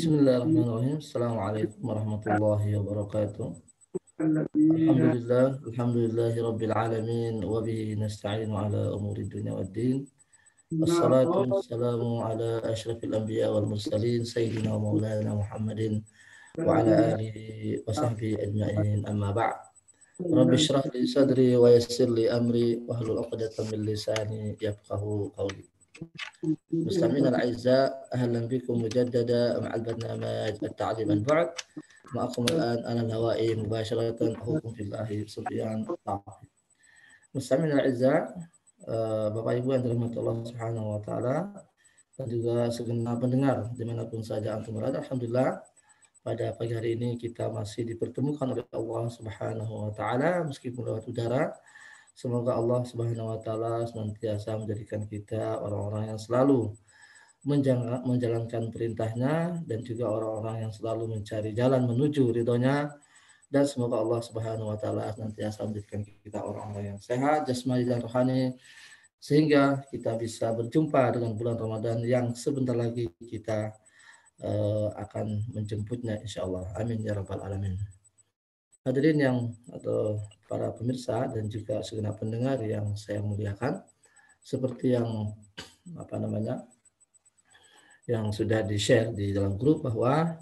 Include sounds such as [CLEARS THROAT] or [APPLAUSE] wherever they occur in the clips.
بسم الله الرحمن الرحيم. السلام عليكم ورحمة الله وبركاته. الحمد لله الحمد لله رب العالمين وبه نستعين على أمور الدنيا والدين. الصلاة والسلام على أشرف الأنبياء والمرسلين سيدنا ومولانا محمد وعلى آله وصحبه أجمعين. أما بعد رب اشرح لي صدري ويسر لي أمري واهل العقدة من لساني يفقه قولي. مستمعينا الاعزاء اهلا بكم مجددا مع البرنامج التعليم عن بعد معكم الان انا الهوائي مباشره اخوكم في الله سفيان طاهر مستمعينا الاعزاء Bapak Ibu yang dirahmati Allah Subhanahu wa taala dan juga segenap pendengar dimanapun saja antum berada alhamdulillah pada pagi hari ini kita masih dipertemukan oleh Allah Subhanahu wa taala meskipun lewat udara Semoga Allah Subhanahu wa taala senantiasa menjadikan kita orang-orang yang selalu menjalankan perintahnya dan juga orang-orang yang selalu mencari jalan menuju ridhonya. Dan semoga Allah Subhanahu wa taala senantiasa menjadikan kita orang-orang yang sehat jasmani dan rohani sehingga kita bisa berjumpa dengan bulan Ramadan yang sebentar lagi kita uh, akan menjemputnya insyaallah amin ya rabbal alamin hadirin yang atau para pemirsa dan juga segenap pendengar yang saya muliakan seperti yang apa namanya yang sudah di-share di dalam grup bahwa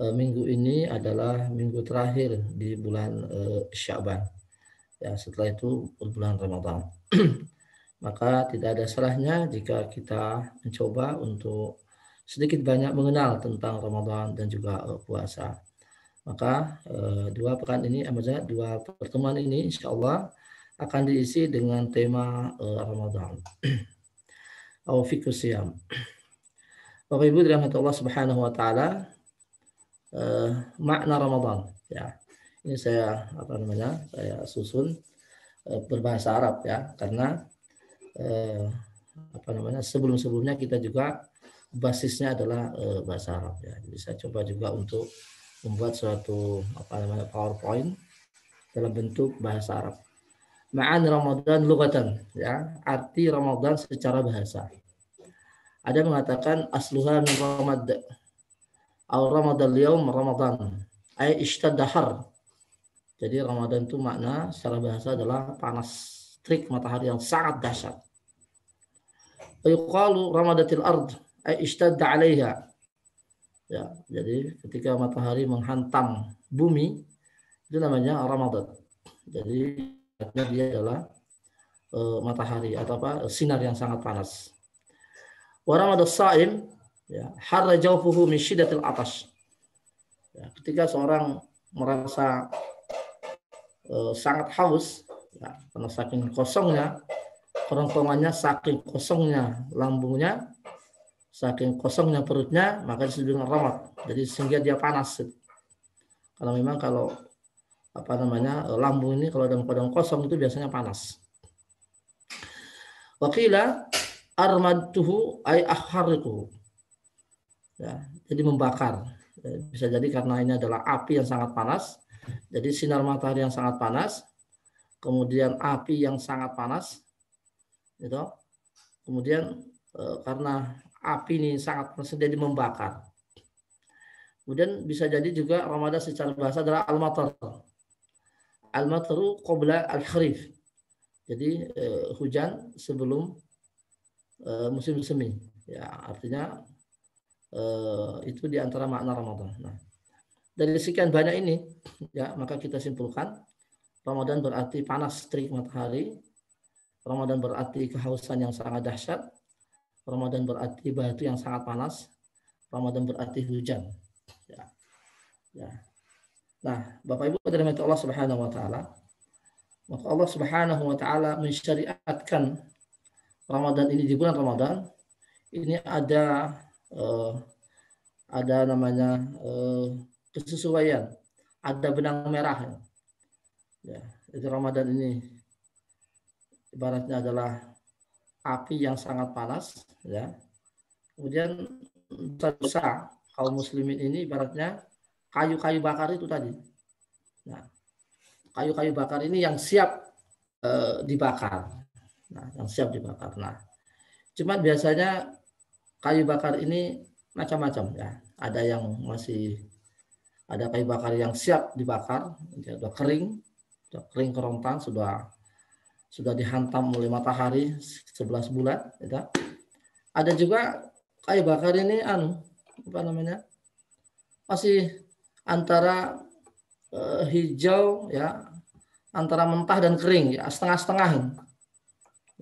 e, minggu ini adalah minggu terakhir di bulan e, Syaban. Ya, setelah itu bulan Ramadan. [CLEARS THROAT] Maka tidak ada salahnya jika kita mencoba untuk sedikit banyak mengenal tentang Ramadan dan juga e, puasa. Maka eh, dua pekan ini, eh, maksudnya dua pertemuan ini insya Allah akan diisi dengan tema eh, Ramadan. [CLEARS THROAT] Awafikus siam. Bapak Ibu dirahmati Allah Subhanahu wa taala eh, makna Ramadan ya. Ini saya apa namanya? Saya susun eh, berbahasa Arab ya karena eh, apa namanya? sebelum-sebelumnya kita juga basisnya adalah eh, bahasa Arab ya. Jadi saya coba juga untuk membuat suatu apa namanya PowerPoint dalam bentuk bahasa Arab. Ma'an Ramadan lugatan ya, arti Ramadan secara bahasa. Ada mengatakan asluha min ramad atau Ramadan yaum Ramadan ay ishtadahar. Jadi Ramadan itu makna secara bahasa adalah panas terik matahari yang sangat dahsyat. Yuqalu ramadatil ard ay ishtadda 'alaiha Ya, jadi ketika matahari menghantam bumi itu namanya Ramadan. Jadi dia adalah uh, matahari atau apa sinar yang sangat panas. Wa saim ya harra jawfuhu min syiddatil atas. Ya, ketika seorang merasa uh, sangat haus ya, karena saking kosongnya kerongkongannya saking kosongnya lambungnya saking kosongnya perutnya maka disebut dengan ramat jadi sehingga dia panas. Kalau memang kalau apa namanya lambung ini kalau dalam keadaan kosong itu biasanya panas. Wakila armadtuhu ay ya jadi membakar. Ya, bisa jadi karena ini adalah api yang sangat panas. Jadi sinar matahari yang sangat panas. Kemudian api yang sangat panas. Gitu. Kemudian eh, karena api ini sangat jadi membakar. Kemudian bisa jadi juga Ramadan secara bahasa adalah al-matar. Al-mataru qabla al-kharif. Jadi eh, hujan sebelum eh, musim semi. Ya, artinya eh, itu di antara makna Ramadan. Nah, dari sekian banyak ini ya, maka kita simpulkan Ramadan berarti panas terik matahari. Ramadan berarti kehausan yang sangat dahsyat Ramadan berarti batu yang sangat panas. Ramadan berarti hujan. Ya. Ya. Nah, Bapak Ibu dari Allah Subhanahu wa taala, maka Allah Subhanahu wa taala mensyariatkan Ramadan ini di bulan Ramadan ini ada uh, ada namanya uh, kesesuaian, ada benang merah. Ya, jadi Ramadan ini ibaratnya adalah api yang sangat panas ya. Kemudian dosa kaum muslimin ini ibaratnya kayu-kayu bakar itu tadi. Nah kayu-kayu bakar ini yang siap e, dibakar. Nah yang siap dibakar. Nah cuman biasanya kayu bakar ini macam-macam ya. Ada yang masih ada kayu bakar yang siap dibakar, sudah kering, sudah kering kerontang, sudah sudah dihantam oleh matahari 11 bulan. Ya. Ada juga kayu bakar ini anu apa namanya masih antara uh, hijau ya antara mentah dan kering ya setengah-setengah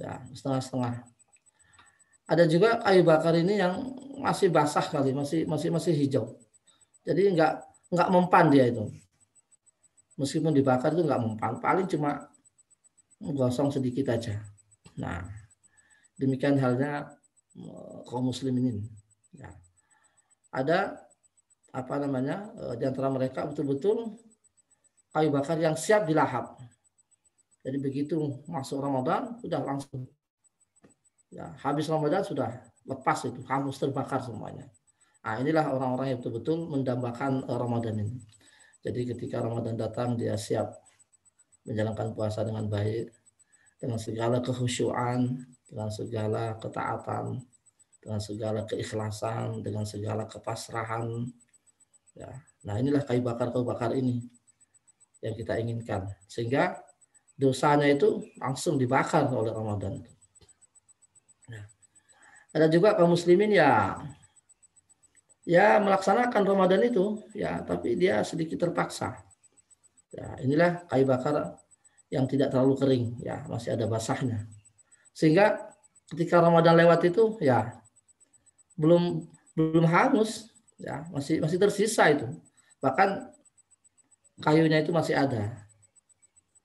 ya setengah-setengah ada juga kayu bakar ini yang masih basah kali, masih masih masih hijau. Jadi enggak enggak mempan dia itu. Meskipun dibakar itu enggak mempan, paling cuma gosong sedikit aja. Nah, demikian halnya eh, kaum muslimin. Ya. Ada apa namanya eh, di antara mereka betul-betul kayu bakar yang siap dilahap. Jadi begitu masuk Ramadan sudah langsung ya habis Ramadan sudah lepas itu hangus terbakar semuanya nah inilah orang-orang yang betul-betul mendambakan eh, Ramadan ini jadi ketika Ramadan datang dia siap menjalankan puasa dengan baik dengan segala kehusyuan dengan segala ketaatan dengan segala keikhlasan dengan segala kepasrahan ya. Nah inilah kayu bakar kayu bakar ini yang kita inginkan. Sehingga dosanya itu langsung dibakar oleh Ramadan. Itu ada juga kaum muslimin ya ya melaksanakan Ramadan itu ya tapi dia sedikit terpaksa. Ya, inilah kayu bakar yang tidak terlalu kering ya masih ada basahnya. Sehingga ketika Ramadan lewat itu ya belum belum hangus ya masih masih tersisa itu. Bahkan kayunya itu masih ada.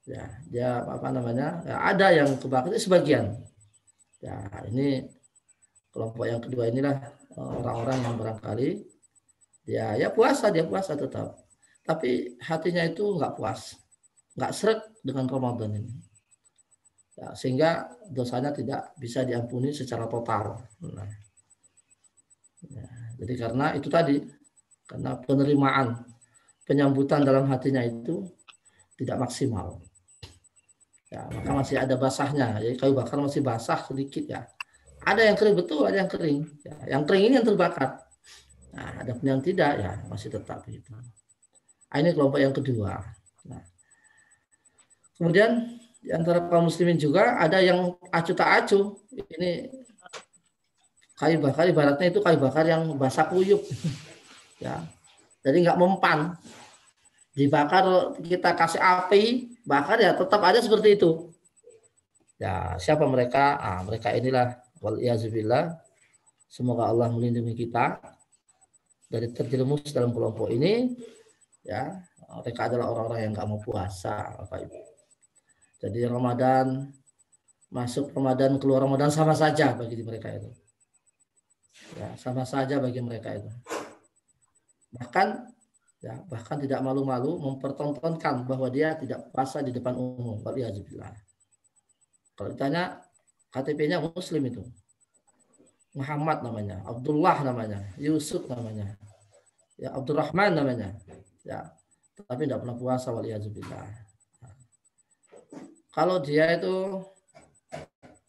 Ya, dia apa namanya? Ya, ada yang kebakar sebagian. Ya, ini kelompok yang kedua inilah eh, orang-orang yang barangkali ya ya puasa dia puasa tetap tapi hatinya itu nggak puas nggak seret dengan Ramadan ini ya, sehingga dosanya tidak bisa diampuni secara total nah, ya, jadi karena itu tadi karena penerimaan penyambutan dalam hatinya itu tidak maksimal ya maka masih ada basahnya jadi kayu bakar masih basah sedikit ya ada yang kering betul, ada yang kering. Ya, yang kering ini yang terbakar. Nah, ada pun yang tidak ya masih tetap begitu. Nah, ini kelompok yang kedua. Nah, kemudian di antara kaum muslimin juga ada yang acu tak acu. Ini kayu bakar ibaratnya itu kayu bakar yang basah kuyup. [LAUGHS] ya. Jadi nggak mempan. Dibakar kita kasih api, bakar ya tetap ada seperti itu. Ya, siapa mereka? Ah, mereka inilah wal semoga Allah melindungi kita dari terjerumus dalam kelompok ini ya mereka adalah orang-orang yang nggak mau puasa Bapak Ibu. Jadi Ramadan masuk Ramadan keluar Ramadan sama saja bagi mereka itu. Ya sama saja bagi mereka itu. Bahkan ya bahkan tidak malu-malu mempertontonkan bahwa dia tidak puasa di depan umum. Waliyahzubillah. Kalau ditanya KTP-nya Muslim itu. Muhammad namanya, Abdullah namanya, Yusuf namanya, ya Abdurrahman namanya, ya tapi tidak pernah puasa waliyazubillah. Kalau dia itu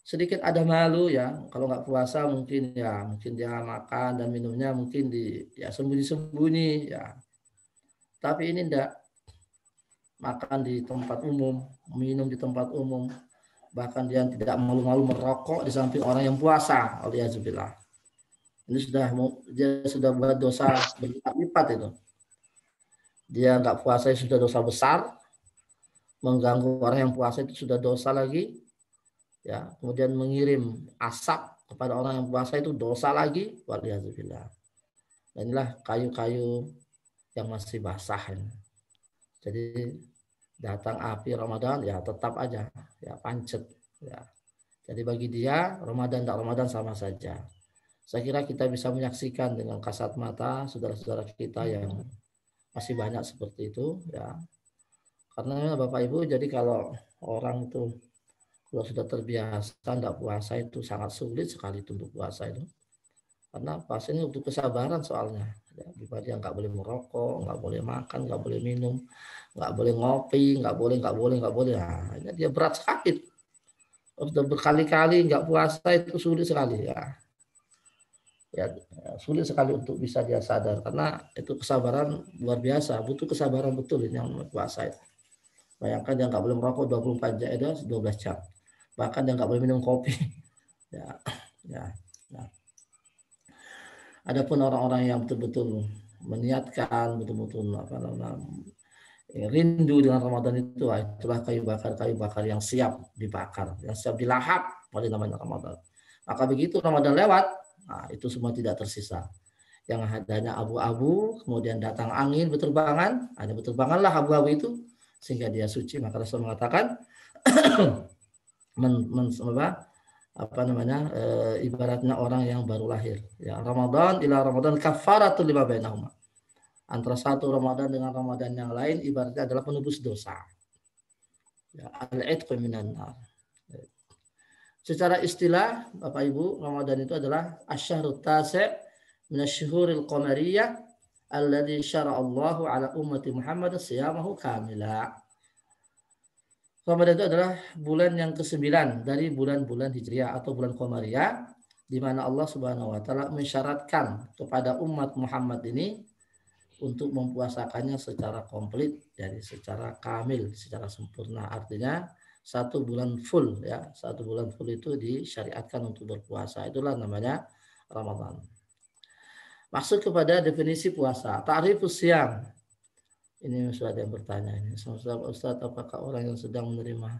sedikit ada malu ya, kalau nggak puasa mungkin ya mungkin dia makan dan minumnya mungkin di ya sembunyi-sembunyi ya. Tapi ini enggak makan di tempat umum, minum di tempat umum, bahkan dia tidak malu-malu merokok di samping orang yang puasa aliyazubillah ini sudah dia sudah buat dosa berlipat-lipat itu dia nggak puasa sudah dosa besar mengganggu orang yang puasa itu sudah dosa lagi ya kemudian mengirim asap kepada orang yang puasa itu dosa lagi waliyazubillah dan inilah kayu-kayu yang masih basah ini. jadi datang api Ramadan ya tetap aja ya pancet ya. Jadi bagi dia Ramadan tak Ramadan sama saja. Saya kira kita bisa menyaksikan dengan kasat mata saudara-saudara kita yang masih banyak seperti itu ya. Karena Bapak Ibu jadi kalau orang itu kalau sudah terbiasa tidak puasa itu sangat sulit sekali untuk puasa itu. Karena puasa ini untuk kesabaran soalnya. Ya, yang nggak boleh merokok, nggak boleh makan, nggak boleh minum, nggak boleh ngopi, nggak boleh, nggak boleh, nggak boleh. Nah, dia berat sakit. Sudah berkali-kali nggak puasa itu sulit sekali ya. Ya sulit sekali untuk bisa dia sadar karena itu kesabaran luar biasa butuh kesabaran betul ini yang puasa itu bayangkan dia nggak boleh merokok 24 jam itu 12 jam. Bahkan dia nggak boleh minum kopi. [LAUGHS] Ya ya, ya. adapun orang-orang yang betul-betul meniatkan betul-betul apa namanya rindu dengan Ramadan itu itulah kayu bakar kayu bakar yang siap dibakar yang siap dilahap oleh namanya Ramadan. Maka begitu Ramadan lewat Nah, itu semua tidak tersisa. Yang adanya abu-abu, kemudian datang angin berterbangan, ada berterbanganlah abu-abu itu sehingga dia suci. Maka Rasul mengatakan [CLEARS THROAT] men, men, apa, apa namanya e, ibaratnya orang yang baru lahir. Ya Ramadan ila Ramadan kafaratul lima bainahuma. Antara satu Ramadan dengan Ramadan yang lain ibaratnya adalah penebus dosa. Ya, al-itqu minan nar. Secara istilah Bapak Ibu, Ramadan itu adalah asyahrut tasi' min asyhuril qamariyah alladhi syara'allahu ala ummati Muhammad siyamahu kamila. Ramadan itu adalah bulan yang ke-9 dari bulan-bulan Hijriah atau bulan Qamariyah di mana Allah Subhanahu wa taala mensyaratkan kepada umat Muhammad ini untuk mempuasakannya secara komplit dari secara kamil, secara sempurna. Artinya satu bulan full ya. Satu bulan full itu disyariatkan untuk berpuasa. Itulah namanya Ramadan. Maksud kepada definisi puasa ta'rifus siam ini sudah ada yang bertanya ini. Ustaz apakah orang yang sedang menerima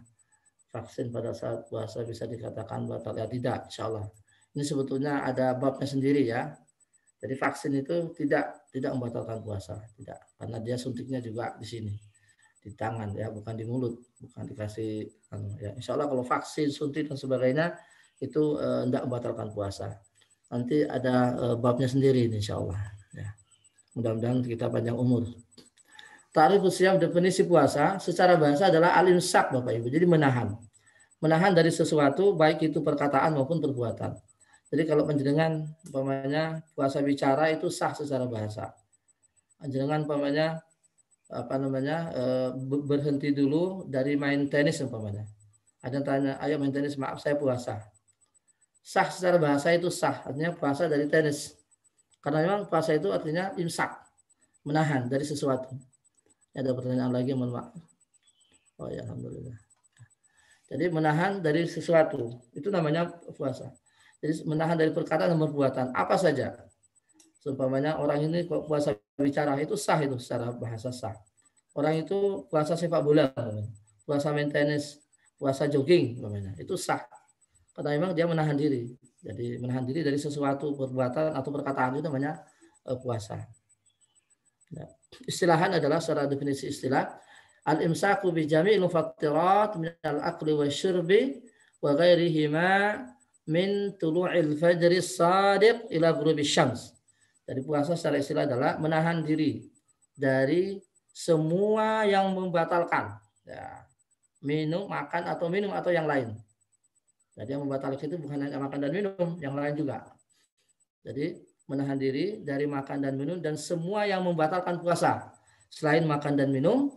vaksin pada saat puasa bisa dikatakan batal? Ya tidak insya Allah ini sebetulnya ada babnya sendiri ya. Jadi vaksin itu tidak tidak membatalkan puasa tidak. Karena dia suntiknya juga di sini di tangan ya bukan di mulut bukan dikasih anu, ya. Insya Allah kalau vaksin suntik dan sebagainya itu tidak eh, membatalkan puasa. Nanti ada eh, babnya sendiri insya Allah ya. Mudah-mudahan kita panjang umur. Tarif usia definisi puasa secara bahasa adalah alimsak Bapak Ibu. Jadi menahan. Menahan dari sesuatu baik itu perkataan maupun perbuatan. Jadi kalau penjenengan umpamanya puasa bicara itu sah secara bahasa. Penjenengan umpamanya apa namanya eh, berhenti dulu dari main tenis umpamanya. Ada yang tanya, ayo main tenis, maaf saya puasa. Sah secara bahasa itu sah, artinya puasa dari tenis. Karena memang puasa itu artinya imsak, menahan dari sesuatu. Ada pertanyaan lagi, mohon maaf. Oh ya, alhamdulillah. Jadi menahan dari sesuatu itu namanya puasa. Jadi menahan dari perkataan dan perbuatan apa saja. Seumpamanya orang ini kok puasa bicara itu sah itu secara bahasa sah. Orang itu puasa sepak bola, puasa main tenis, puasa jogging, itu sah. Karena memang dia menahan diri. Jadi menahan diri dari sesuatu perbuatan atau perkataan itu namanya uh, puasa. Nah, istilahan adalah secara definisi istilah al-imsaku bi jami'il mufattirat min al-aqli wa syurbi wa ghairihima min tulu'il fajri sadiq ila ghurubi syams dari puasa secara istilah adalah menahan diri dari semua yang membatalkan. Ya, minum, makan atau minum atau yang lain. Jadi yang membatalkan itu bukan hanya makan dan minum, yang lain juga. Jadi menahan diri dari makan dan minum dan semua yang membatalkan puasa selain makan dan minum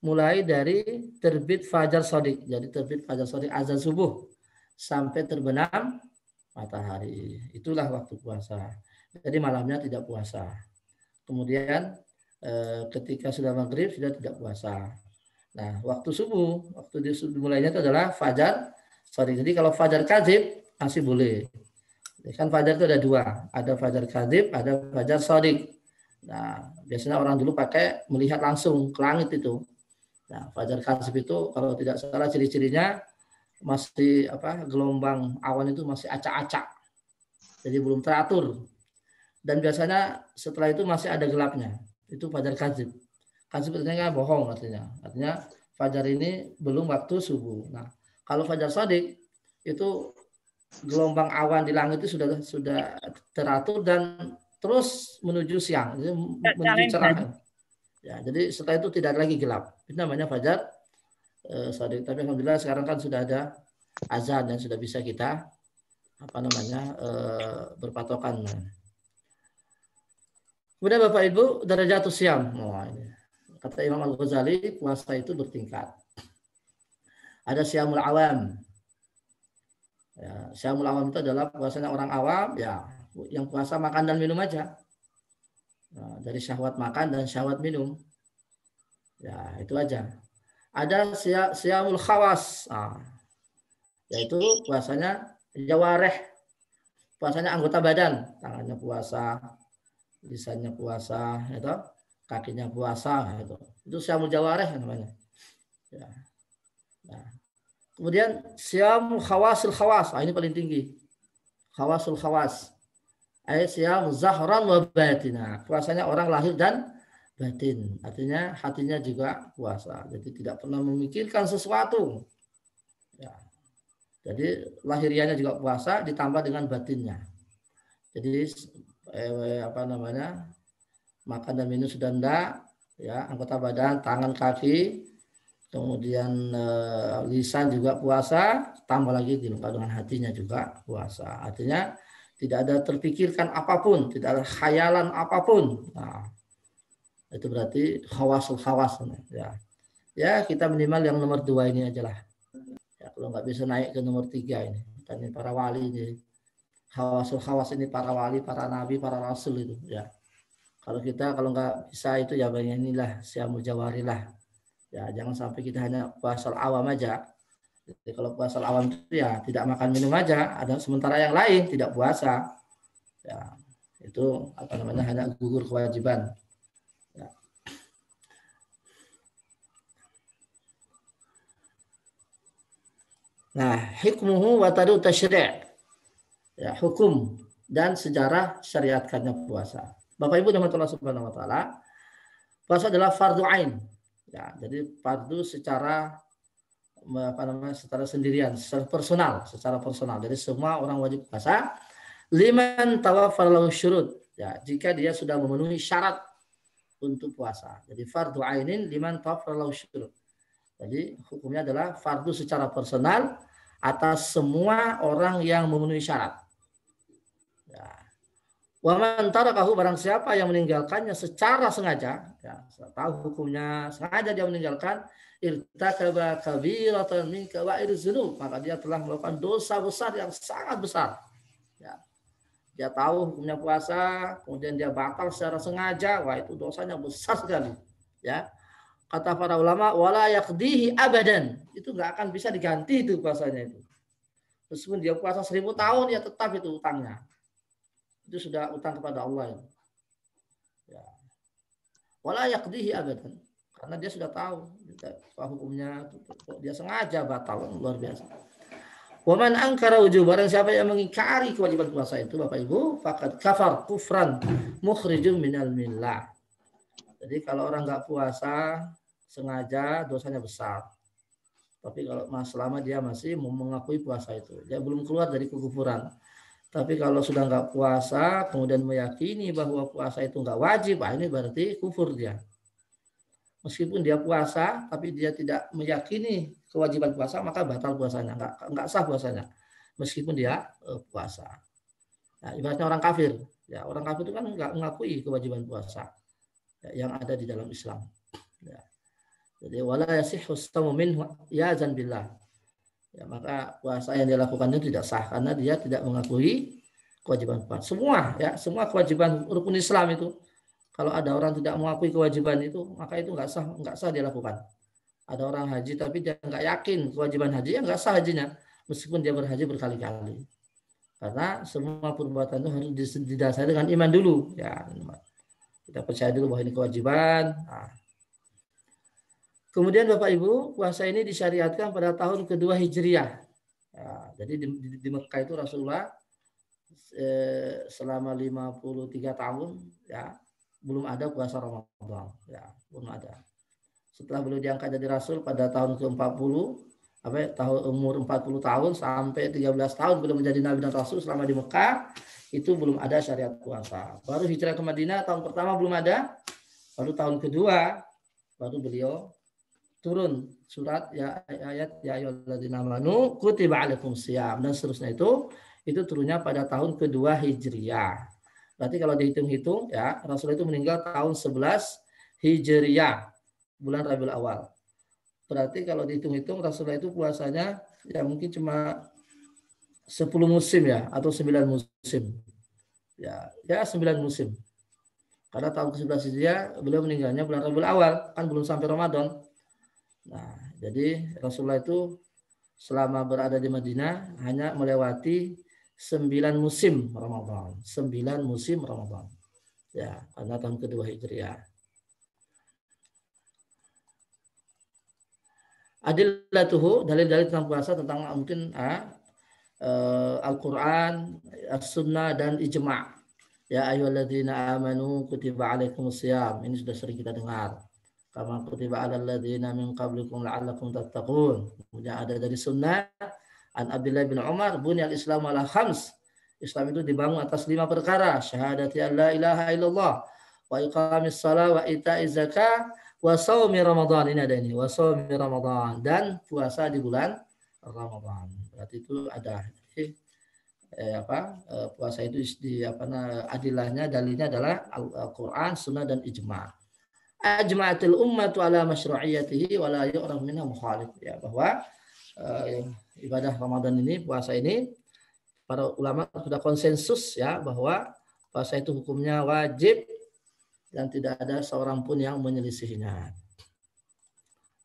mulai dari terbit fajar sodik jadi terbit fajar sodik azan subuh sampai terbenam matahari itulah waktu puasa jadi malamnya tidak puasa. Kemudian eh, ketika sudah maghrib sudah tidak puasa. Nah, waktu subuh, waktu di mulainya itu adalah fajar. Sorry, jadi kalau fajar kadzib masih boleh. Kan fajar itu ada dua, ada fajar kadzib, ada fajar sodik. Nah, biasanya orang dulu pakai melihat langsung ke langit itu. Nah, fajar kadzib itu kalau tidak salah ciri-cirinya masih apa gelombang awan itu masih acak-acak. Jadi belum teratur dan biasanya setelah itu masih ada gelapnya. Itu fajar kazib. Kazib artinya bohong artinya. Artinya fajar ini belum waktu subuh. Nah, kalau fajar sadik itu gelombang awan di langit itu sudah sudah teratur dan terus menuju siang, jadi menuju cerah. Ya, jadi setelah itu tidak lagi gelap. Itu namanya fajar eh, sadik. Tapi alhamdulillah sekarang kan sudah ada azan dan sudah bisa kita apa namanya eh, berpatokan. Kemudian Bapak Ibu, jatuh siam. Oh. Kata Imam Al-Ghazali, puasa itu bertingkat. Ada siamul awam. Ya, siamul awam itu adalah puasanya orang awam, ya yang puasa makan dan minum aja. Nah, dari syahwat makan dan syahwat minum. Ya, itu aja. Ada siamul khawas. Nah, yaitu puasanya jawareh. Puasanya anggota badan. Tangannya puasa, lisannya puasa, itu kakinya puasa, itu. Itu siamul jawareh namanya. Ya. Nah. Kemudian siamul khawasil khawas. Nah, ini paling tinggi. Khawasul khawas. Ayat siam zahran wa batina. Puasanya orang lahir dan batin. Artinya hatinya juga puasa. Jadi tidak pernah memikirkan sesuatu. Ya. Jadi lahirianya juga puasa ditambah dengan batinnya. Jadi eh, apa namanya makan dan minum sudah ndak ya anggota badan tangan kaki kemudian eh, lisan juga puasa tambah lagi dilengkapi dengan hatinya juga puasa. Artinya tidak ada terpikirkan apa pun tidak ada khayalan apa pun. Nah, itu berarti khawasul khawas ya. Ya kita minimal yang nomor dua ini aja lah. Ya, kalau nggak bisa naik ke nomor tiga ini ini para wali ini khawasul khawas ini para wali para nabi para rasul itu ya. Kalau kita kalau nggak bisa itu ya banyak inilah siamul jawari lah. Ya jangan sampai kita hanya puasa awam aja. Jadi kalau puasa awam itu ya tidak makan minum aja. Ada sementara yang lain tidak puasa. Ya itu apa namanya hanya gugur kewajiban. Nah, hikmuhu wa tadu tasyri'. Ya, hukum dan sejarah syariatkannya puasa. Bapak Ibu dan Allah Subhanahu wa taala, puasa adalah fardu ain. Ya, jadi fardu secara apa namanya? secara sendirian, secara personal, secara personal. Jadi semua orang wajib puasa. Liman tawaffar lahu syurut. Ya, jika dia sudah memenuhi syarat untuk puasa. Jadi fardu ainin liman tawaffar lahu syurut. Jadi hukumnya adalah fardu secara personal atas semua orang yang memenuhi syarat. Waman tarakahu barang siapa yang meninggalkannya secara sengaja, ya, tahu hukumnya, sengaja dia meninggalkan, irtakaba kabiratan min kaba'ir maka dia telah melakukan dosa besar yang sangat besar. Ya. Dia tahu hukumnya puasa, kemudian dia batal secara sengaja, wah itu dosanya besar sekali. Ya kata para ulama wala yakdihi abadan itu nggak akan bisa diganti itu puasanya itu meskipun dia puasa seribu tahun ya tetap itu utangnya itu sudah utang kepada Allah ya. ya. wala yakdihi abadan karena dia sudah tahu hukumnya dia sengaja batal luar biasa Waman angkara wujub barang siapa yang mengingkari kewajiban puasa itu Bapak Ibu fakat kafar kufran mukhrijum minal millah jadi kalau orang nggak puasa sengaja dosanya besar. Tapi kalau selama dia masih mengakui puasa itu, dia belum keluar dari kekufuran. Tapi kalau sudah nggak puasa, kemudian meyakini bahwa puasa itu nggak wajib, ah ini berarti kufur dia. Meskipun dia puasa, tapi dia tidak meyakini kewajiban puasa, maka batal puasanya, nggak nggak sah puasanya. Meskipun dia uh, puasa. Nah, ibaratnya orang kafir, ya orang kafir itu kan nggak mengakui kewajiban puasa yang ada di dalam Islam. Ya. Jadi wala yasihhu ya billah. Ya, maka puasa yang dilakukan itu tidak sah karena dia tidak mengakui kewajiban puasa. Semua ya, semua kewajiban rukun Islam itu kalau ada orang tidak mengakui kewajiban itu, maka itu nggak sah, nggak sah dilakukan. Ada orang haji tapi dia nggak yakin kewajiban haji, ya nggak sah hajinya, meskipun dia berhaji berkali-kali. Karena semua perbuatan itu harus didasari dengan iman dulu. Ya, kita percaya dulu bahwa ini kewajiban. Nah. Kemudian Bapak Ibu, puasa ini disyariatkan pada tahun kedua Hijriah. Nah, jadi di, di, di Mekah itu Rasulullah eh, selama 53 tahun ya belum ada puasa Ramadan ya belum ada setelah beliau diangkat jadi rasul pada tahun ke-40 apa ya, tahun umur 40 tahun sampai 13 tahun beliau menjadi nabi dan rasul selama di Mekah itu belum ada syariat puasa. Baru hijrah ke Madinah tahun pertama belum ada, baru tahun kedua baru beliau turun surat ya ayat ya ayyuhalladzina amanu kutiba alaikum siyam dan seterusnya itu itu turunnya pada tahun kedua Hijriah. Berarti kalau dihitung-hitung ya Rasul itu meninggal tahun 11 Hijriah bulan Rabiul Awal. Berarti kalau dihitung-hitung Rasulullah itu puasanya ya mungkin cuma 10 musim ya atau 9 musim. Ya, ya sembilan musim. Karena tahun ke-11 Hijriah beliau meninggalnya bulan Rabiul Awal, kan belum sampai Ramadan. Nah, jadi Rasulullah itu selama berada di Madinah hanya melewati sembilan musim Ramadan. Sembilan musim Ramadan. Ya, karena tahun kedua Hijriah. Adillatuhu, dalil-dalil tentang puasa tentang mungkin ah, uh, Al-Quran, As-Sunnah, dan Ijma' Ya ayyuhalladzina amanu kutiba alaikumusiyam. Ini sudah sering kita dengar. Kama kutiba alal ladzina min qablikum la'allakum tattaqun. Kemudian ada dari sunnah An Abdullah bin Umar bunyi al-Islam ala khams. Islam itu dibangun atas lima perkara. Syahadati la ilaha illallah. Wa iqamis salat wa ita'iz zakah. Wa sawmi Ramadan. Ini ada ini. Wa sawmi Ramadan. Dan puasa di bulan Ramadan. Berarti itu ada. Eh, apa eh, puasa itu di apa nah, adilahnya dalilnya adalah Al-Qur'an, Sunnah dan ijma. Ajma'atil ummatu ala masyru'iyatihi wa la yu'raf minha mukhalif ya bahwa eh, ibadah Ramadan ini, puasa ini, para ulama sudah konsensus ya bahwa puasa itu hukumnya wajib dan tidak ada seorang pun yang menyelisihinya.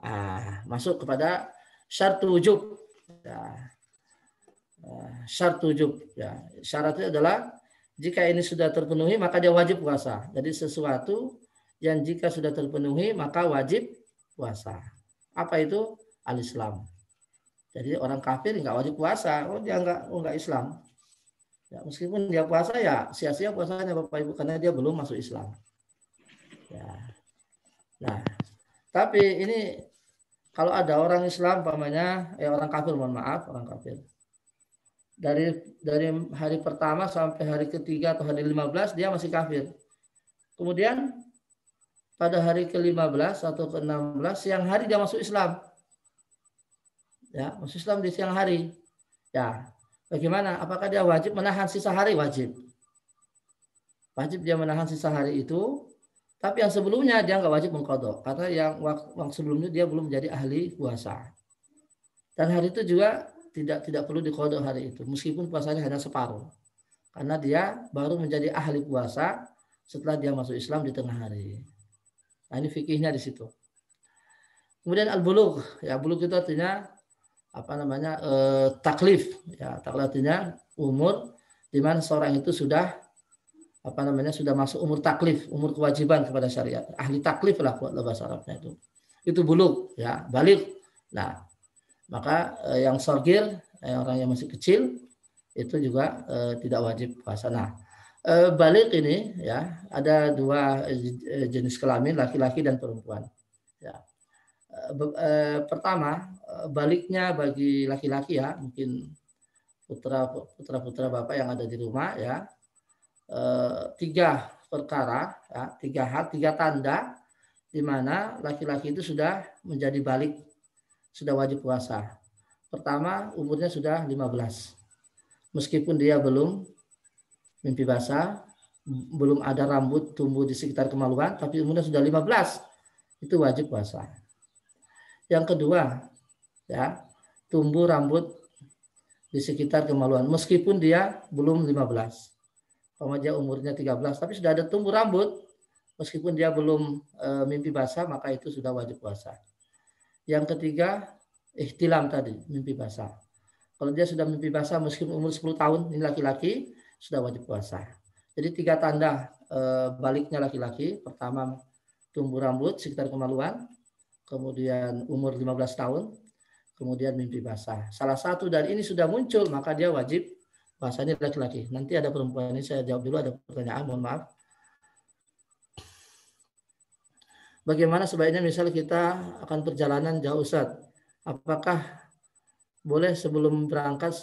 Ah, masuk kepada syarat wujub. Ya. Ah, syarat wujub. Ya. Syaratnya adalah jika ini sudah terpenuhi maka dia wajib puasa. Jadi sesuatu yang jika sudah terpenuhi maka wajib puasa. Apa itu? Al-Islam. Jadi orang kafir nggak wajib puasa, oh dia nggak oh nggak Islam. Ya, meskipun dia puasa ya sia-sia puasanya Bapak Ibu karena dia belum masuk Islam. Ya. Nah, tapi ini kalau ada orang Islam pamannya eh orang kafir mohon maaf orang kafir dari dari hari pertama sampai hari ketiga atau hari 15 dia masih kafir. Kemudian pada hari ke-15 atau ke-16 siang hari dia masuk Islam. Ya masuk Islam di siang hari. Ya bagaimana? Apakah dia wajib menahan sisa hari? Wajib. Wajib dia menahan sisa hari itu tapi yang sebelumnya dia nggak wajib mengkodok karena yang waktu sebelumnya dia belum menjadi ahli puasa. Dan hari itu juga tidak tidak perlu dikodok hari itu meskipun puasanya hanya separuh. Karena dia baru menjadi ahli puasa setelah dia masuk Islam di tengah hari nah ini fikihnya di situ. Kemudian al bulug ya bulug itu artinya apa namanya eh, taklif. Ya taklif artinya umur di mana seorang itu sudah apa namanya sudah masuk umur taklif umur kewajiban kepada syariat. Ahli taklif lah buat bahasa Arabnya itu. Itu buluk ya balik. Nah maka eh, yang sorgir eh, orang yang masih kecil itu juga eh, tidak wajib puasa. Nah balik ini ya ada dua eh, jenis kelamin laki-laki dan perempuan ya. Eh, pertama eh, baliknya bagi laki-laki ya mungkin putra putra putra bapak yang ada di rumah ya. Eh, tiga perkara ya, tiga hal tiga tanda di mana laki-laki itu sudah menjadi balik sudah wajib puasa. Pertama umurnya sudah 15 meskipun dia belum mimpi basah belum ada rambut tumbuh di sekitar kemaluan tapi umurnya sudah 15 itu wajib puasa yang kedua, ya, tumbuh rambut di sekitar kemaluan meskipun dia belum 15. Kalau dia umurnya 13 tapi sudah ada tumbuh rambut meskipun dia belum e, mimpi basah maka itu sudah wajib puasa. Yang ketiga, ihtilam tadi, mimpi basah. Kalau dia sudah mimpi basah meskipun umur 10 tahun, ini laki-laki sudah wajib puasa. Jadi tiga tanda e, baliknya laki-laki. Pertama, tumbuh rambut sekitar kemaluan kemudian umur 15 tahun, kemudian mimpi basah. Salah satu dari ini sudah muncul, maka dia wajib bahasanya laki-laki. Nanti ada perempuan ini saya jawab dulu ada pertanyaan, mohon maaf. Bagaimana sebaiknya misalnya kita akan perjalanan jauh Ustaz? Apakah boleh sebelum berangkat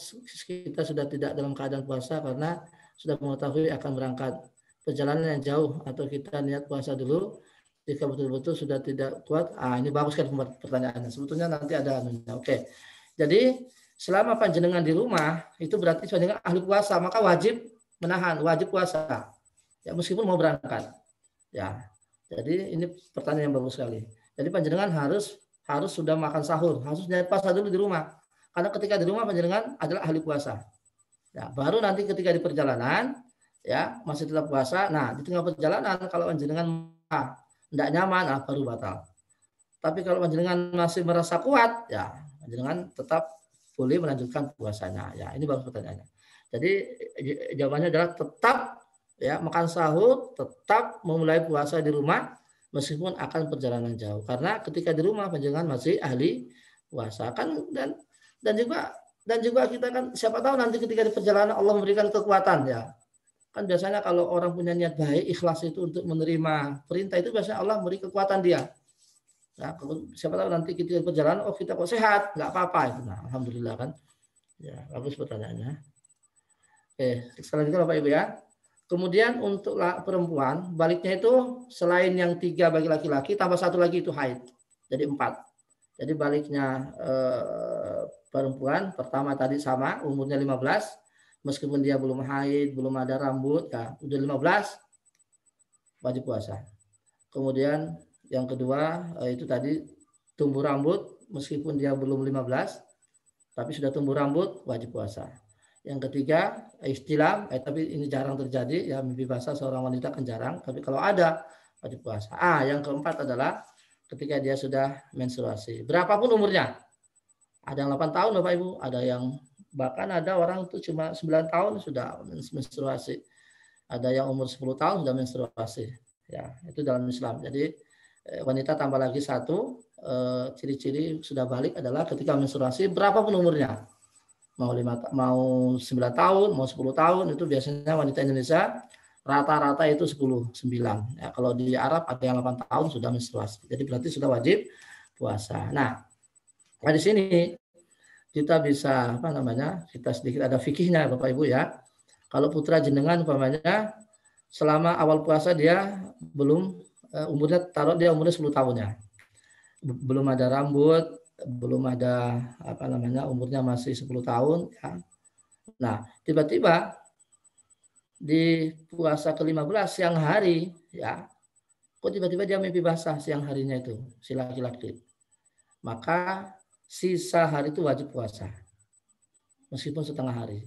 kita sudah tidak dalam keadaan puasa karena sudah mengetahui akan berangkat perjalanan yang jauh atau kita niat puasa dulu jika betul-betul sudah tidak kuat, ah ini bagus kan pertanyaannya. Sebetulnya nanti ada anunya. Oke. Jadi selama panjenengan di rumah itu berarti panjenengan ahli puasa, maka wajib menahan, wajib puasa. Ya meskipun mau berangkat. Ya. Jadi ini pertanyaan yang bagus sekali. Jadi panjenengan harus harus sudah makan sahur, harus nyari puasa dulu di rumah. Karena ketika di rumah panjenengan adalah ahli puasa. Ya, baru nanti ketika di perjalanan ya masih tetap puasa. Nah di tengah perjalanan kalau panjenengan tidak nyaman, ah, baru batal. Tapi kalau panjenengan masih merasa kuat, ya panjenengan tetap boleh melanjutkan puasanya. Ya ini baru pertanyaannya. Jadi jawabannya adalah tetap ya makan sahur, tetap memulai puasa di rumah meskipun akan perjalanan jauh. Karena ketika di rumah panjenengan masih ahli puasa kan dan dan juga dan juga kita kan siapa tahu nanti ketika di perjalanan Allah memberikan kekuatan ya Kan biasanya kalau orang punya niat baik, ikhlas itu untuk menerima perintah itu biasanya Allah beri kekuatan dia. Nah, siapa tahu nanti kita perjalanan, oh kita kok sehat, nggak apa-apa itu. Nah, alhamdulillah kan. Ya, bagus pertanyaannya. Oke, selanjutnya Bapak Ibu ya. Kemudian untuk perempuan, baliknya itu selain yang tiga bagi laki-laki, tambah satu lagi itu haid. Jadi empat. Jadi baliknya eh, perempuan, pertama tadi sama, umurnya 15, meskipun dia belum haid, belum ada rambut, ya udah 15 wajib puasa. Kemudian yang kedua eh, itu tadi tumbuh rambut meskipun dia belum 15 tapi sudah tumbuh rambut wajib puasa. Yang ketiga istilah, eh, tapi ini jarang terjadi ya mimpi basah seorang wanita kan jarang, tapi kalau ada wajib puasa. Ah, yang keempat adalah ketika dia sudah menstruasi. Berapapun umurnya. Ada yang 8 tahun Bapak Ibu, ada yang Bahkan ada orang itu cuma 9 tahun sudah menstruasi. Ada yang umur 10 tahun sudah menstruasi. Ya, itu dalam Islam. Jadi eh, wanita tambah lagi satu eh, ciri-ciri sudah balik adalah ketika menstruasi berapapun umurnya. Mau lima mau 9 tahun, mau 10 tahun itu biasanya wanita Indonesia rata-rata itu 10 9. Ya, kalau di Arab ada yang 8 tahun sudah menstruasi. Jadi berarti sudah wajib puasa. Nah, nah di sini kita bisa apa namanya kita sedikit ada fikihnya Bapak Ibu ya. Kalau putra jenengan umpamanya selama awal puasa dia belum uh, umurnya taruh dia umurnya 10 tahun ya. Belum ada rambut, belum ada apa namanya umurnya masih 10 tahun ya. Nah, tiba-tiba di puasa ke-15 siang hari ya. Kok tiba-tiba dia mimpi basah siang harinya itu si laki-laki. Maka sisa hari itu wajib puasa. Meskipun setengah hari.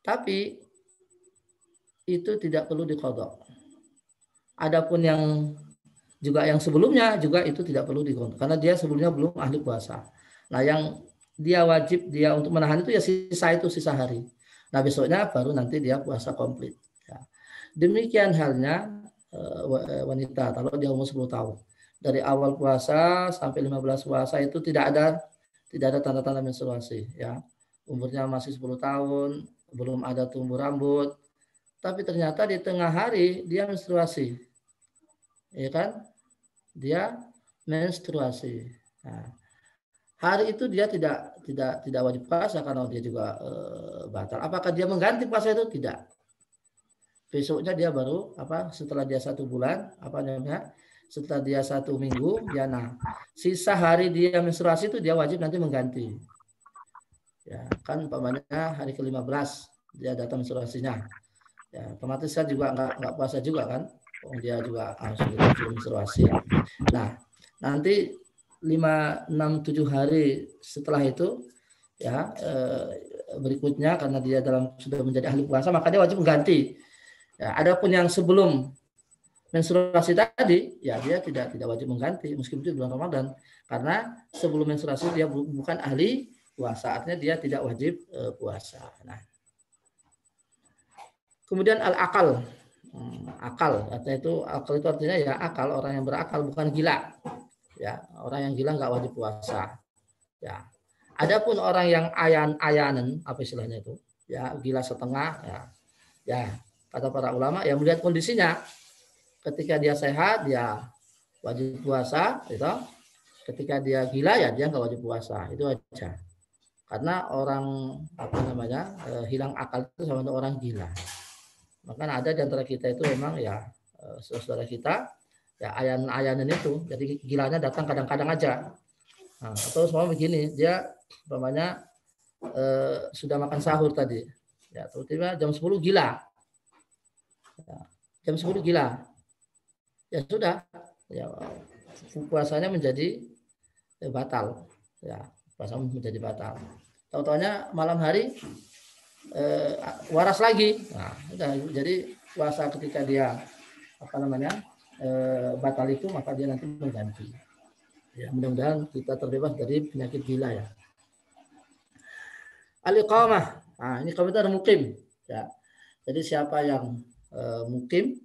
Tapi itu tidak perlu dikodok. Adapun yang juga yang sebelumnya juga itu tidak perlu dikodok. Karena dia sebelumnya belum ahli puasa. Nah yang dia wajib dia untuk menahan itu ya sisa itu sisa hari. Nah besoknya baru nanti dia puasa komplit. Ya. Demikian halnya eh, wanita kalau dia umur 10 tahun. Dari awal puasa sampai 15 puasa itu tidak ada tidak ada tanda-tanda menstruasi ya. Umurnya masih 10 tahun belum ada tumbuh rambut. Tapi ternyata di tengah hari dia menstruasi ya kan? Dia menstruasi. Nah, hari itu dia tidak tidak tidak wajib puasa karena dia juga e, batal. Apakah dia mengganti puasa itu? Tidak. Besoknya dia baru apa setelah dia satu bulan apa namanya setelah dia satu minggu ya nah sisa hari dia menstruasi itu dia wajib nanti mengganti. Ya kan umpamanya hari ke-15 dia datang menstruasinya. Ya otomatis kan juga nggak nggak puasa juga kan? Oh, dia juga harus menstruasi. Nah nanti 5 6 7 hari setelah itu ya eh, berikutnya karena dia dalam sudah menjadi ahli puasa maka dia wajib mengganti. Ya adapun yang sebelum menstruasi tadi ya dia tidak tidak wajib mengganti meskipun itu bulan Ramadan. Karena sebelum menstruasi dia bukan ahli puasa artinya dia tidak wajib uh, puasa. Nah. Kemudian al akal hmm, akal artinya itu akal itu artinya ya akal orang yang berakal bukan gila. Ya orang yang gila nggak wajib puasa. Ya. Adapun orang yang ayan ayanan apa istilahnya itu? Ya gila setengah ya. Ya kata para ulama yang melihat kondisinya ketika dia sehat dia wajib puasa gitu. Ketika dia gila ya dia nggak wajib puasa. Itu aja. Karena orang apa namanya eh, hilang akal itu sama orang gila. Maka ada di antara kita itu memang ya eh, saudara kita ya ayan-ayanan itu. Jadi gilanya datang kadang-kadang aja. Nah, atau semua begini dia namanya eh, sudah makan sahur tadi. Ya tiba-tiba jam 10 gila. Ya, jam 10 gila ya sudah ya puasanya menjadi ya, batal ya puasa menjadi batal tahu taunya malam hari eh, waras lagi nah udah jadi puasa ketika dia apa namanya e, batal itu maka dia nanti mengganti. Ya, mudah-mudahan kita terbebas dari penyakit gila ya. Al-iqamah. Nah, ini ada mukim. Ya. Jadi siapa yang e, mukim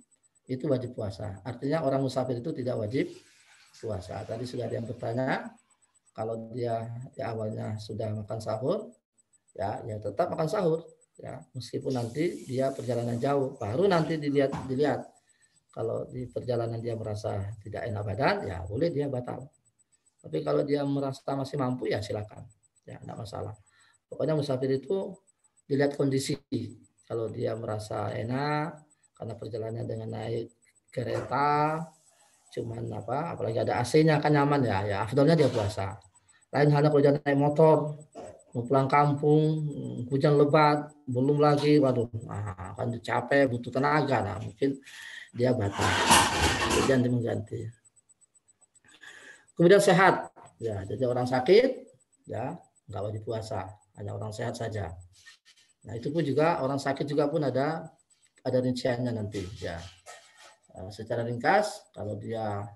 itu wajib puasa. Artinya orang musafir itu tidak wajib puasa. Tadi sudah ada yang bertanya, kalau dia di awalnya sudah makan sahur, ya, ya tetap makan sahur, ya, meskipun nanti dia perjalanan jauh, baru nanti dilihat dilihat. Kalau di perjalanan dia merasa tidak enak badan, ya boleh dia batal. Tapi kalau dia merasa masih mampu, ya silakan, ya tidak masalah. Pokoknya musafir itu dilihat kondisi. Kalau dia merasa enak, karena perjalanan dengan naik kereta cuman apa apalagi ada AC-nya kan nyaman ya ya afdalnya dia puasa. Lain halnya kalau dia naik motor mau pulang kampung hujan lebat belum lagi waduh nah, akan capek butuh tenaga nah mungkin dia batal. Jangan mengganti. Kemudian sehat ya jadi orang sakit ya nggak wajib puasa hanya orang sehat saja. Nah itu pun juga orang sakit juga pun ada ada rinciannya nanti ya. Eh, secara ringkas kalau dia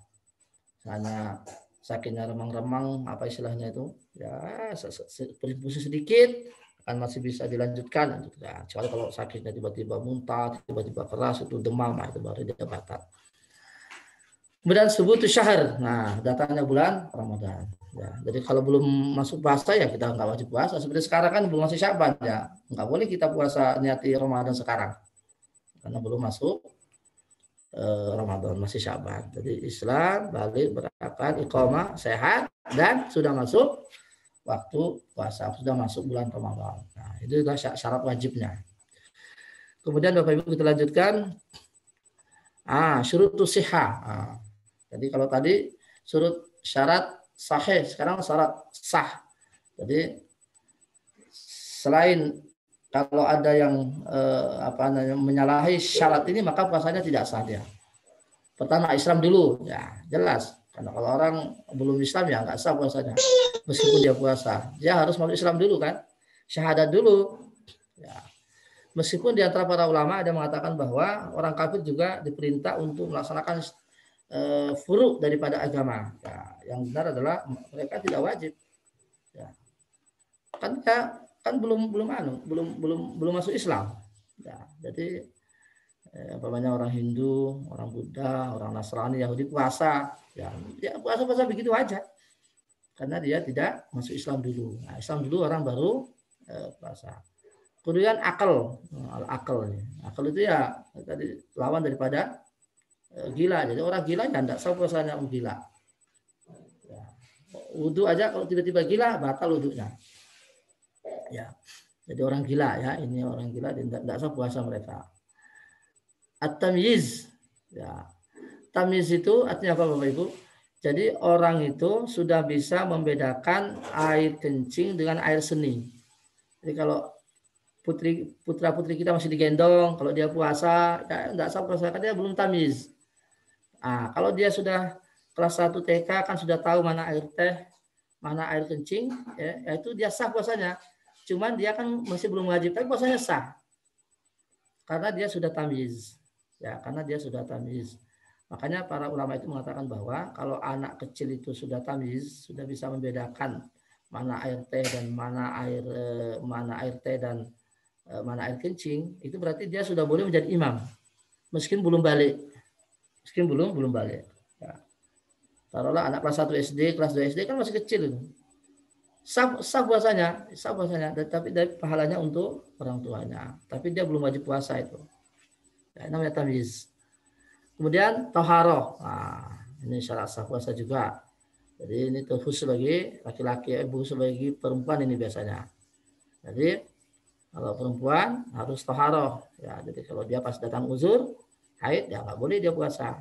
hanya sakitnya remang-remang apa istilahnya itu ya berfungsi sedikit akan masih bisa dilanjutkan ya, kecuali kalau sakitnya tiba-tiba muntah tiba-tiba keras itu demam nah, itu baru dia batal. Kemudian sebut syahr nah datangnya bulan Ramadan ya. Jadi kalau belum masuk puasa ya kita nggak wajib puasa. Seperti sekarang kan belum masih Syaban ya. Nggak boleh kita puasa niati Ramadan sekarang karena belum masuk eh, Ramadan masih Syaban. Jadi Islam balik berakan iqamah sehat dan sudah masuk waktu puasa sudah masuk bulan Ramadan. Nah, itu adalah syarat wajibnya. Kemudian Bapak Ibu kita lanjutkan ah syurut siha. Ah, jadi kalau tadi surut syarat sahih, sekarang syarat sah. Jadi selain kalau ada yang eh, apa namanya menyalahi syarat ini maka puasanya tidak sah dia. Pertama Islam dulu, ya jelas. Karena kalau orang belum Islam ya nggak sah puasanya. Meskipun dia puasa, dia harus masuk Islam dulu kan, syahadat dulu. Ya. Meskipun di antara para ulama ada mengatakan bahwa orang kafir juga diperintah untuk melaksanakan uh, furuk daripada agama. Ya, yang benar adalah mereka tidak wajib. Ya. Kan ya kan belum belum anu belum belum belum masuk Islam. Ya, jadi eh, apa namanya orang Hindu orang Buddha orang Nasrani Yahudi puasa. Ya, ya puasa puasa begitu aja. Karena dia tidak masuk Islam dulu. Nah, Islam dulu orang baru eh, puasa. Kemudian akal al akal akal itu ya tadi lawan daripada eh, gila. Jadi orang gila ya tidak sah puasanya gila. Ya. wudhu aja kalau tiba-tiba gila batal wudhunya ya. Jadi orang gila ya ini orang gila tidak tidak sah puasa mereka. At-tamyiz ya. Tamyiz itu artinya apa Bapak Ibu? Jadi orang itu sudah bisa membedakan air kencing dengan air seni. Jadi kalau putri putra putri kita masih digendong kalau dia puasa ya tidak sah puasa karena dia belum tamiz nah, kalau dia sudah kelas 1 TK kan sudah tahu mana air teh mana air kencing ya, itu dia sah puasanya Cuman dia kan masih belum wajib, tapi puasanya sah. Karena dia sudah tamiz. Ya, karena dia sudah tamiz. Makanya para ulama itu mengatakan bahwa kalau anak kecil itu sudah tamiz, sudah bisa membedakan mana air teh dan mana air eh, mana air teh dan eh, mana air kencing, itu berarti dia sudah boleh menjadi imam. Meskipun belum balik. Meskipun belum belum balik. Ya. Taruhlah anak kelas 1 SD, kelas 2 SD kan masih kecil sah, sah puasanya, sah puasanya, tapi dari pahalanya untuk orang tuanya. Tapi dia belum wajib puasa itu. Ya, namanya tamiz. Kemudian toharoh. Nah, ini syarat sah puasa juga. Jadi ini khusus bagi laki-laki, ibu khusus bagi perempuan ini biasanya. Jadi kalau perempuan harus toharoh. Ya, jadi kalau dia pas datang uzur, haid, ya nggak boleh dia puasa.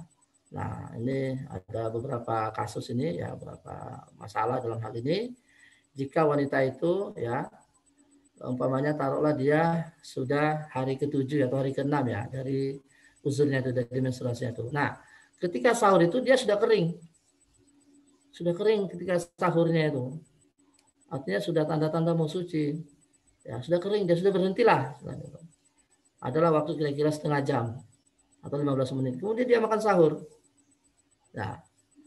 Nah, ini ada beberapa kasus ini, ya beberapa masalah dalam hal ini jika wanita itu ya umpamanya taruhlah dia sudah hari ketujuh atau hari keenam ya dari uzurnya itu dari menstruasinya itu. Nah, ketika sahur itu dia sudah kering. Sudah kering ketika sahurnya itu. Artinya sudah tanda-tanda mau suci. Ya, sudah kering, dia sudah berhentilah. Adalah waktu kira-kira setengah jam. atau 15 menit. Kemudian dia makan sahur. Nah,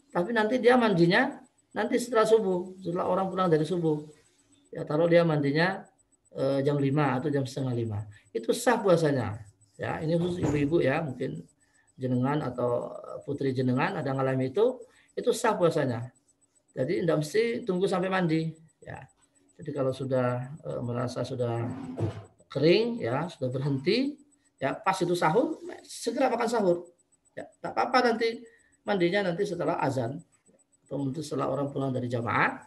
tapi nanti dia mandinya nanti setelah subuh, setelah orang pulang dari subuh. Ya taruh dia mandinya eh, jam 5 atau jam setengah 5. Itu sah puasanya. Ya, ini khusus ibu-ibu ya, mungkin jenengan atau putri jenengan ada ngalami itu, itu sah puasanya. Jadi tidak mesti tunggu sampai mandi. Ya. Jadi kalau sudah e, merasa sudah kering, ya sudah berhenti, ya pas itu sahur, segera makan sahur. Ya, tak apa-apa nanti mandinya nanti setelah azan nanti setelah orang pulang dari jamaah,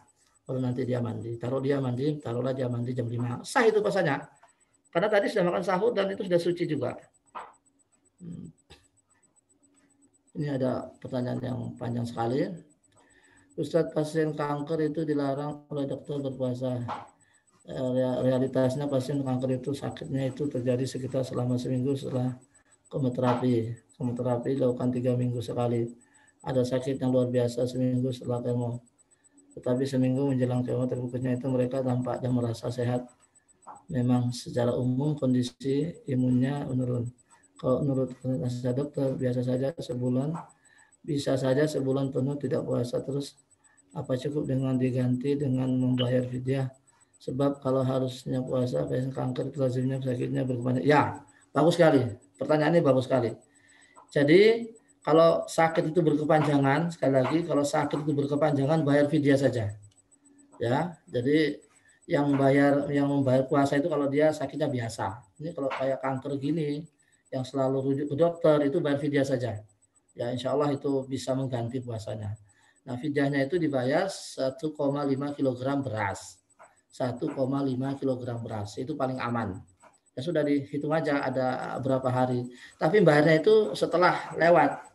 baru nanti dia mandi. Taruh dia mandi, taruhlah dia mandi jam 5. Sah itu puasanya. Karena tadi sudah makan sahur dan itu sudah suci juga. Hmm. Ini ada pertanyaan yang panjang sekali. Ustadz pasien kanker itu dilarang oleh dokter berpuasa. Eh, realitasnya pasien kanker itu sakitnya itu terjadi sekitar selama seminggu setelah kemoterapi. Kemoterapi dilakukan tiga minggu sekali. Ada sakit yang luar biasa seminggu setelah kemo. Tetapi seminggu menjelang kemo terbukanya itu mereka tampaknya merasa sehat. Memang secara umum kondisi imunnya menurun. Kalau menurut nasihat dokter biasa saja sebulan bisa saja sebulan penuh tidak puasa terus apa cukup dengan diganti dengan membayar fidyah sebab kalau harusnya puasa pasien kanker lazimnya sakitnya berkepanjangan ya bagus sekali pertanyaan ini bagus sekali jadi kalau sakit itu berkepanjangan sekali lagi kalau sakit itu berkepanjangan bayar fidyah saja ya jadi yang bayar yang membayar puasa itu kalau dia sakitnya biasa ini kalau kayak kanker gini yang selalu rujuk ke dokter itu bayar fidyah saja ya insya Allah itu bisa mengganti puasanya. Nah fidyahnya itu dibayar 1,5 kg beras. 1,5 kg beras itu paling aman. Ya sudah dihitung aja ada berapa hari. Tapi bayarnya itu setelah lewat.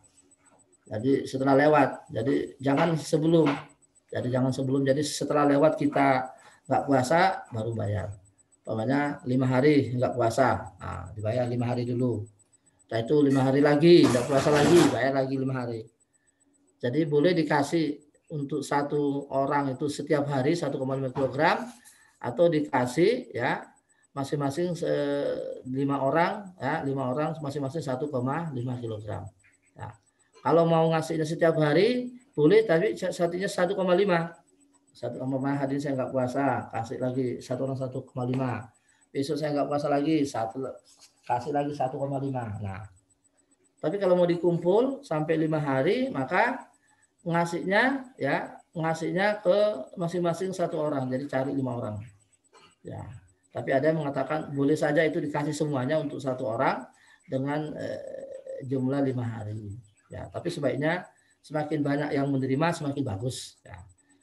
Jadi setelah lewat. Jadi jangan sebelum. Jadi jangan sebelum. Jadi setelah lewat kita nggak puasa baru bayar. Pokoknya lima hari nggak puasa, nah, dibayar lima hari dulu. Setelah itu lima hari lagi, tidak puasa lagi, bayar lagi lima hari. Jadi boleh dikasih untuk satu orang itu setiap hari 1,5 kg atau dikasih ya masing-masing lima orang ya lima orang masing-masing 1,5 kg. Kalau mau ngasihnya setiap hari boleh tapi satunya 1,5. 1,5 hari saya nggak puasa, kasih lagi satu orang 1,5. Besok saya nggak puasa lagi, satu kasih lagi 1,5. Nah, tapi kalau mau dikumpul sampai lima hari, maka ngasihnya ya ngasihnya ke masing-masing satu orang. Jadi cari lima orang. Ya. Tapi ada yang mengatakan boleh saja itu dikasih semuanya untuk satu orang dengan eh, jumlah lima hari. Ya, tapi sebaiknya semakin banyak yang menerima semakin bagus. Ya.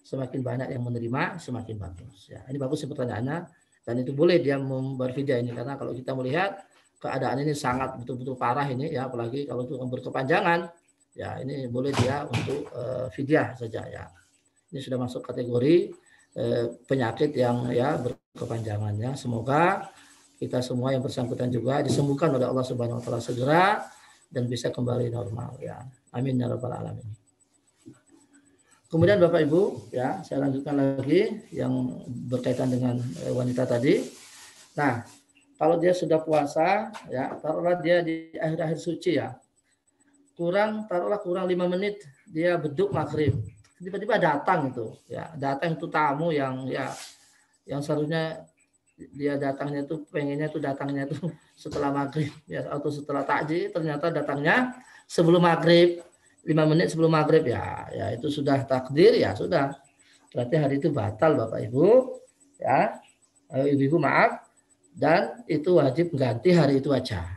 Semakin banyak yang menerima semakin bagus. Ya, ini bagus sih pertanyaannya dan itu boleh dia membayar ini karena kalau kita melihat keadaan ini sangat betul-betul parah ini ya apalagi kalau itu berkepanjangan ya ini boleh dia untuk uh, fidyah saja ya ini sudah masuk kategori uh, penyakit yang ya berkepanjangannya semoga kita semua yang bersangkutan juga disembuhkan oleh Allah Subhanahu wa taala segera dan bisa kembali normal ya. Amin ya rabbal alamin. Kemudian Bapak Ibu, ya saya lanjutkan lagi yang berkaitan dengan eh, wanita tadi. Nah, kalau dia sudah puasa, ya taruhlah dia di akhir-akhir suci ya, kurang taruhlah kurang lima menit dia beduk maghrib, tiba-tiba datang itu, ya. Datang itu tamu yang ya yang seharusnya dia datangnya itu pengennya itu datangnya itu setelah maghrib ya atau setelah takjil ternyata datangnya sebelum maghrib lima menit sebelum maghrib ya ya itu sudah takdir ya sudah berarti hari itu batal bapak ibu ya ibu-ibu maaf dan itu wajib ganti hari itu aja.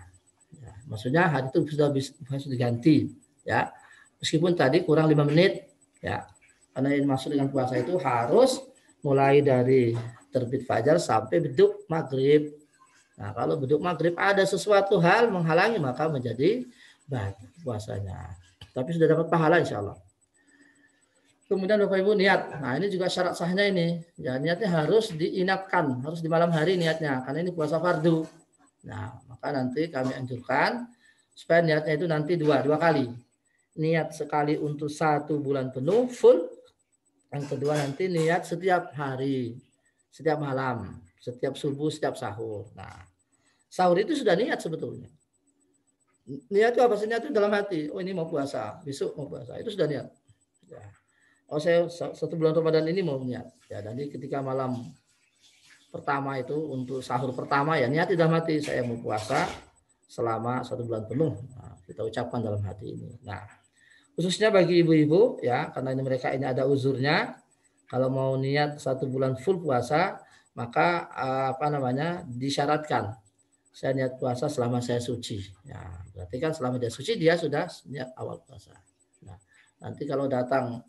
Ya, maksudnya hari itu sudah bisa diganti ya. Meskipun tadi kurang lima menit ya. Karena yang maksud dengan puasa itu harus mulai dari terbit fajar sampai beduk maghrib. Nah kalau beduk maghrib ada sesuatu hal menghalangi maka menjadi batal puasanya. Tapi sudah dapat pahala insya Allah. Kemudian Bapak Ibu niat. Nah, ini juga syarat sahnya ini. Ya, niatnya harus diinapkan, harus di malam hari niatnya karena ini puasa fardu. Nah, maka nanti kami anjurkan supaya niatnya itu nanti dua, dua kali. Niat sekali untuk satu bulan penuh full. Yang kedua nanti niat setiap hari, setiap malam, setiap subuh, setiap sahur. Nah, sahur itu sudah niat sebetulnya. niat itu apa sih? Niat itu dalam hati. Oh ini mau puasa, besok mau puasa. Itu sudah niat. Ya. Oh saya satu bulan Ramadan ini mau niat. Ya, jadi ketika malam pertama itu untuk sahur pertama ya niat dalam hati saya mau puasa selama satu bulan penuh. Nah, kita ucapkan dalam hati ini. Nah, khususnya bagi ibu-ibu ya karena ini mereka ini ada uzurnya kalau mau niat satu bulan full puasa maka eh, apa namanya disyaratkan saya niat puasa selama saya suci. Ya, berarti kan selama dia suci dia sudah niat awal puasa. Nah, nanti kalau datang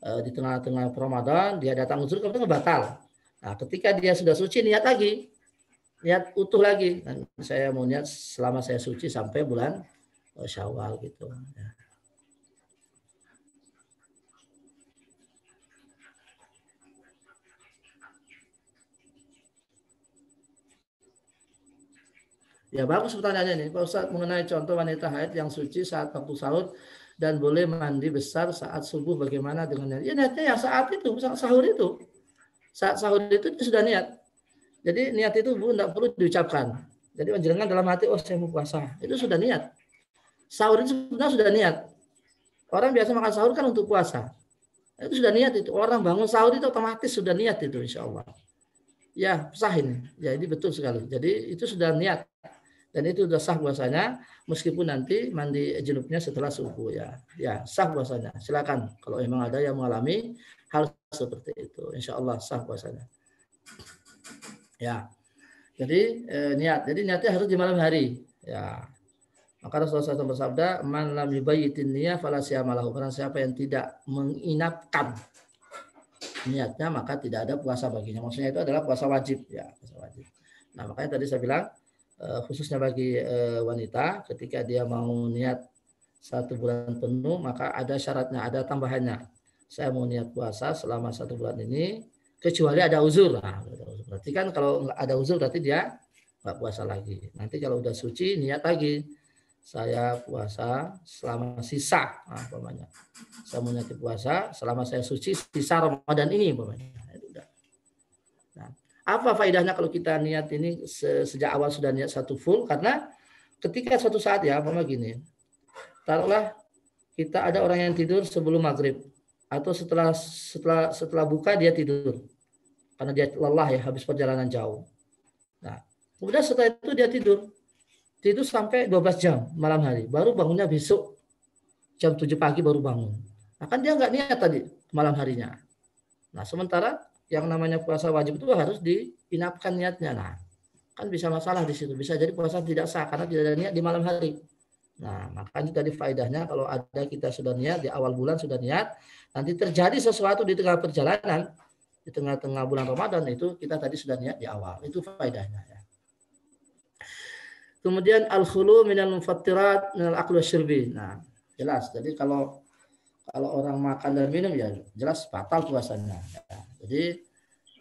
e, di tengah-tengah Ramadan dia datang uzur kemudian batal. Nah, ketika dia sudah suci niat lagi, niat utuh lagi. Dan saya mau niat selama saya suci sampai bulan e, Syawal gitu. Ya. Ya bagus pertanyaannya ini, Pak Ustadz mengenai contoh wanita haid yang suci saat waktu sahur dan boleh mandi besar saat subuh bagaimana dengan niat? Ya niatnya yang saat itu, saat sahur itu. Saat sahur itu sudah niat. Jadi niat itu bu tidak perlu diucapkan. Jadi menjelaskan dalam hati, oh saya mau puasa. Itu sudah niat. Sahur itu sebenarnya sudah niat. Orang biasa makan sahur kan untuk puasa. Itu sudah niat itu. Orang bangun sahur itu otomatis sudah niat itu insya Allah. Ya sah ini. Ya ini betul sekali. Jadi itu sudah niat dan itu sudah sah puasanya meskipun nanti mandi junubnya setelah subuh ya. Ya sah puasanya silakan kalau memang ada yang mengalami hal seperti itu. Insya Allah sah puasanya ya. Jadi eh, niat. Jadi niatnya harus di malam hari. Ya. Maka Rasulullah SAW bersabda man lam yubayyitin niyah fala malahu karena siapa yang tidak menginapkan niatnya maka tidak ada puasa baginya. Maksudnya itu adalah puasa wajib. Ya puasa wajib. Nah makanya tadi saya bilang khususnya bagi eh, wanita ketika dia mau niat satu bulan penuh maka ada syaratnya ada tambahannya. Saya mau niat puasa selama satu bulan ini kecuali ada uzur. Nah, berarti kan kalau ada uzur berarti dia nggak puasa lagi. Nanti kalau udah suci niat lagi. Saya puasa selama sisa nah, umpamanya. Saya mau niat puasa selama saya suci sisa Ramadan ini umpamanya apa faedahnya kalau kita niat ini sejak awal sudah niat satu full? Karena ketika suatu saat ya, apa gini, taruhlah kita ada orang yang tidur sebelum maghrib atau setelah setelah setelah buka dia tidur karena dia lelah ya habis perjalanan jauh. Nah, kemudian setelah itu dia tidur tidur sampai 12 jam malam hari, baru bangunnya besok jam 7 pagi baru bangun. Nah, kan dia nggak niat tadi malam harinya. Nah, sementara yang namanya puasa wajib itu harus diinapkan niatnya. Nah, kan bisa masalah di situ. Bisa jadi puasa tidak sah karena tidak ada niat di malam hari. Nah, makanya tadi faedahnya kalau ada kita sudah niat di awal bulan sudah niat, nanti terjadi sesuatu di tengah perjalanan, di tengah-tengah bulan Ramadan itu kita tadi sudah niat di awal. Itu faedahnya ya. Kemudian al-khulu minal mufattirat minal aklu syirbi. Nah, jelas. Jadi kalau kalau orang makan dan minum ya jelas batal puasanya. Ya. Jadi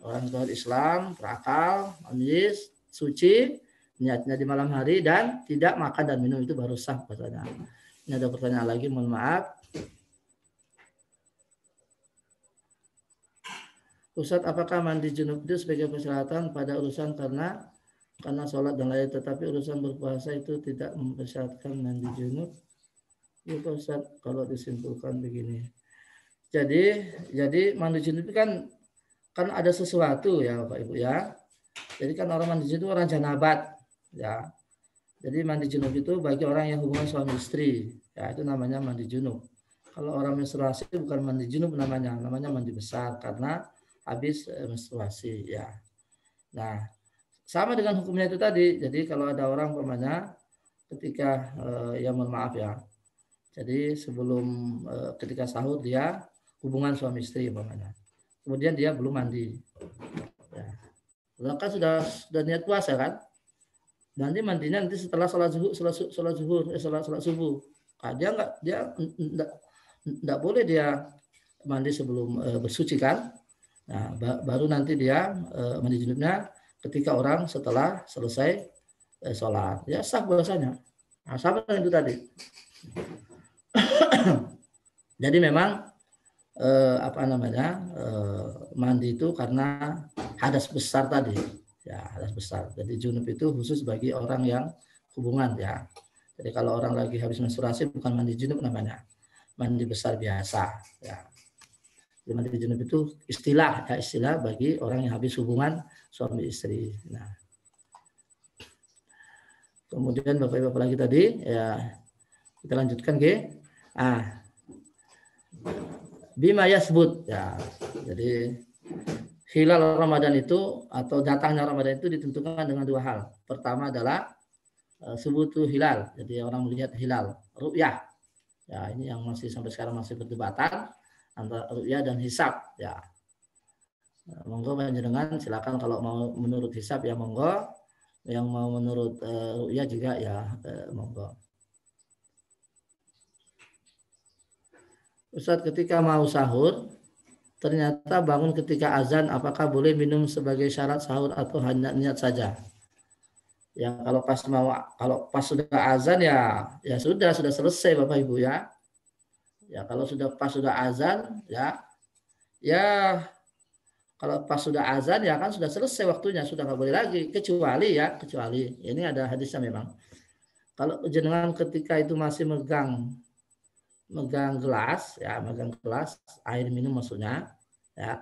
orang tua Islam berakal, manis, suci, niatnya di malam hari dan tidak makan dan minum itu baru sah puasanya. Ini ada pertanyaan lagi, mohon maaf. Ustadz, apakah mandi junub itu sebagai persyaratan pada urusan karena karena sholat dan lain tetapi urusan berpuasa itu tidak mempersyaratkan mandi junub? Ya Ustaz, kalau disimpulkan begini. Jadi, jadi mandi junub itu kan kan ada sesuatu ya Bapak Ibu ya. Jadi kan orang mandi junub itu orang janabat ya. Jadi mandi junub itu bagi orang yang hubungan suami istri ya itu namanya mandi junub. Kalau orang menstruasi bukan mandi junub namanya, namanya mandi besar karena habis eh, menstruasi ya. Nah, sama dengan hukumnya itu tadi. Jadi kalau ada orang pemanya ketika eh, ya mohon maaf ya jadi sebelum uh, ketika sahur dia hubungan suami istri umpamanya. Kemudian dia belum mandi. Ya. kan sudah sudah niat puasa kan? Nanti mandinya nanti setelah sholat zuhur, sholat, sholat zuhur, eh, sholat, sholat subuh. Nah, dia enggak dia enggak boleh dia mandi sebelum uh, bersuci kan? Nah, baru nanti dia uh, mandi junubnya ketika orang setelah selesai uh, sholat. Ya sah puasanya. Nah, sama dengan itu tadi. [CLEARS THROAT] Jadi memang eh, apa namanya eh, mandi itu karena hadas besar tadi, ya hadas besar. Jadi junub itu khusus bagi orang yang hubungan ya. Jadi kalau orang lagi habis menstruasi bukan mandi junub namanya, mandi besar biasa. Ya. Jadi mandi junub itu istilah ya istilah bagi orang yang habis hubungan suami istri. Nah. Kemudian bapak ibu lagi tadi ya kita lanjutkan ke ah bima yasbut ya jadi hilal Ramadan itu atau datangnya Ramadan itu ditentukan dengan dua hal. Pertama adalah uh, subutu hilal. Jadi orang melihat hilal, ru'yah. Ya, ini yang masih sampai sekarang masih berdebatan antara ru'yah dan hisab ya. Uh, monggo dengan silakan kalau mau menurut hisab ya monggo. Yang mau menurut uh, juga ya uh, monggo. Ustaz ketika mau sahur ternyata bangun ketika azan apakah boleh minum sebagai syarat sahur atau hanya niat saja? Ya kalau pas mau kalau pas sudah azan ya ya sudah sudah selesai bapak ibu ya. Ya kalau sudah pas sudah azan ya ya kalau pas sudah azan ya kan sudah selesai waktunya sudah nggak boleh lagi kecuali ya kecuali. Ini ada hadisnya memang. Kalau jenengan ketika itu masih megang megang gelas ya megang gelas air minum maksudnya ya.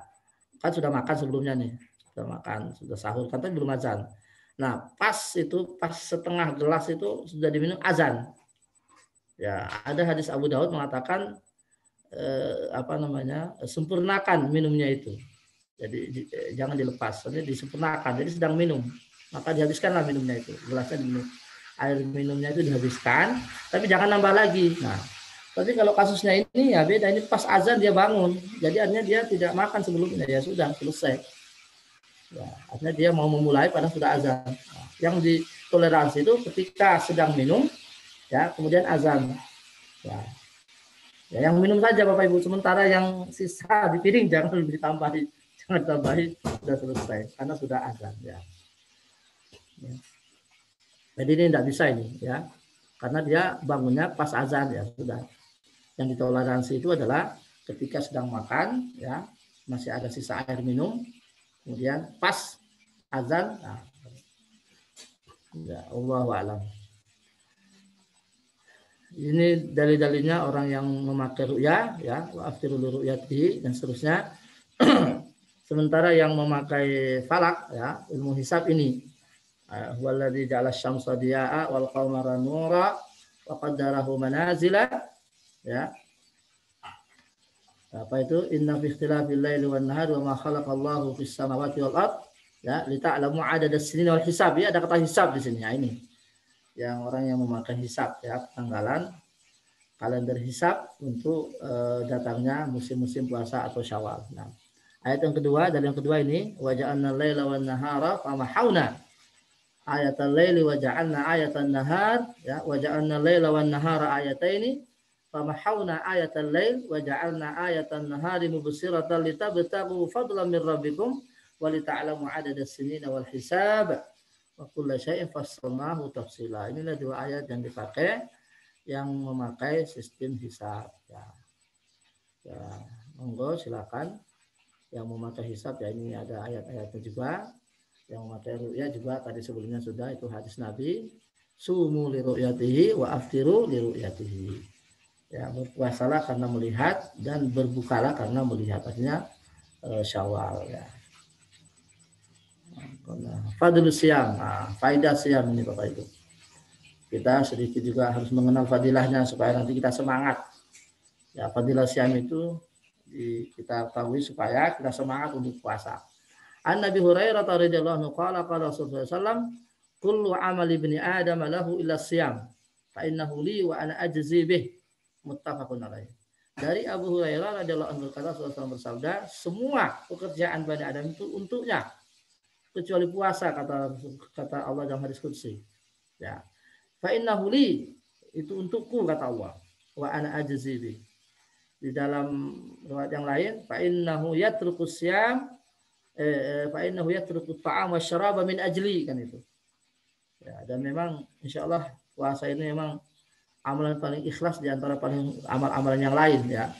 Kan sudah makan sebelumnya nih sudah makan sudah sahur kan tapi belum azan. Nah pas itu pas setengah gelas itu sudah diminum azan. Ya ada hadis Abu Daud mengatakan eh, apa namanya sempurnakan minumnya itu. Jadi eh, jangan dilepas ini disempurnakan. Jadi sedang minum. Maka dihabiskanlah minumnya itu gelasnya diminum. Air minumnya itu dihabiskan tapi jangan nambah lagi. Nah tapi kalau kasusnya ini ya beda. Ini pas azan dia bangun. Jadi artinya dia tidak makan sebelumnya. Ya sudah selesai. Ya, artinya dia mau memulai pada sudah azan. Yang ditoleransi itu ketika sedang minum, ya kemudian azan. Ya. ya yang minum saja Bapak Ibu. Sementara yang sisa di piring [LAUGHS] jangan ditambahi. Jangan ditambahi sudah selesai karena sudah azan. Ya. ya. Jadi ini tidak bisa ini ya. Karena dia bangunnya pas azan ya sudah yang ditoleransi itu adalah ketika sedang makan ya masih ada sisa air minum kemudian pas azan nah, ya Allah alam. Ini dalil-dalilnya orang yang memakai ru'ya ya aftirul ru'yati dan seterusnya. [CLEARS THROAT] Sementara yang memakai falak ya ilmu hisab ini waladhi ja'ala syamsa diya'a wal qamara nura wa qaddarahu manazila ya. Apa itu? Inna fi ikhtilafil laili wan nahar wa ma khalaqallahu fis samawati wal ard. Ya li ta'lamu adada sinina wal hisab. Ya ada kata hisab di sini. Ya ini. Yang orang yang memakai hisab ya tanggalan kalender hisab untuk uh, datangnya musim-musim puasa atau syawal. Nah, ayat yang kedua dan yang kedua ini waja'alna laila wan nahara famahawna ayat al-laili waja'alna ayat an-nahar ya waja'alna laila wan nahara ayataini famahawna ayatal lail wa ja'alna ayatan nahari mubsiratan litabtagu fadlan min rabbikum wa lita'lamu adada sinina wal hisab wa kulla syai'in fassalnahu tafsila. Inilah dua ayat yang dipakai yang memakai sistem hisab. Ya. Ya, monggo silakan. Yang memakai hisab ya ini ada ayat-ayatnya juga yang memakai ru'ya juga tadi sebelumnya sudah itu hadis Nabi. Sumu li ru'yatihi wa aftiru li ru'yatihi ya berpuasalah karena melihat dan berbukalah karena melihat. Artinya e, syawal ya. Fadlul siam. Nah, faidah siam ini bapak ibu. Kita sedikit juga harus mengenal fadilahnya supaya nanti kita semangat. Ya fadilah siam itu di, kita ketahui supaya kita semangat untuk puasa. An Nabi Hurairah radhiyallahu anhu qala qala Rasulullah sallam kullu amali ibni adam lahu illa siyam fa innahu li wa ana ajzi bih muttafaqun alaih. Dari Abu Hurairah radhiyallahu anhu kata Rasulullah bersabda, semua pekerjaan Bani Adam itu untuknya kecuali puasa kata kata Allah dalam hadis qudsi. Ya. Fa innahu li itu untukku kata Allah. Wa ana ajzi Di dalam riwayat yang lain, fa innahu yatruku syam eh, eh, fa innahu yatruku ta'am wa syaraba min ajli kan itu. Ya, dan memang insya Allah puasa ini memang amalan paling ikhlas di antara paling amal-amalan yang lain ya.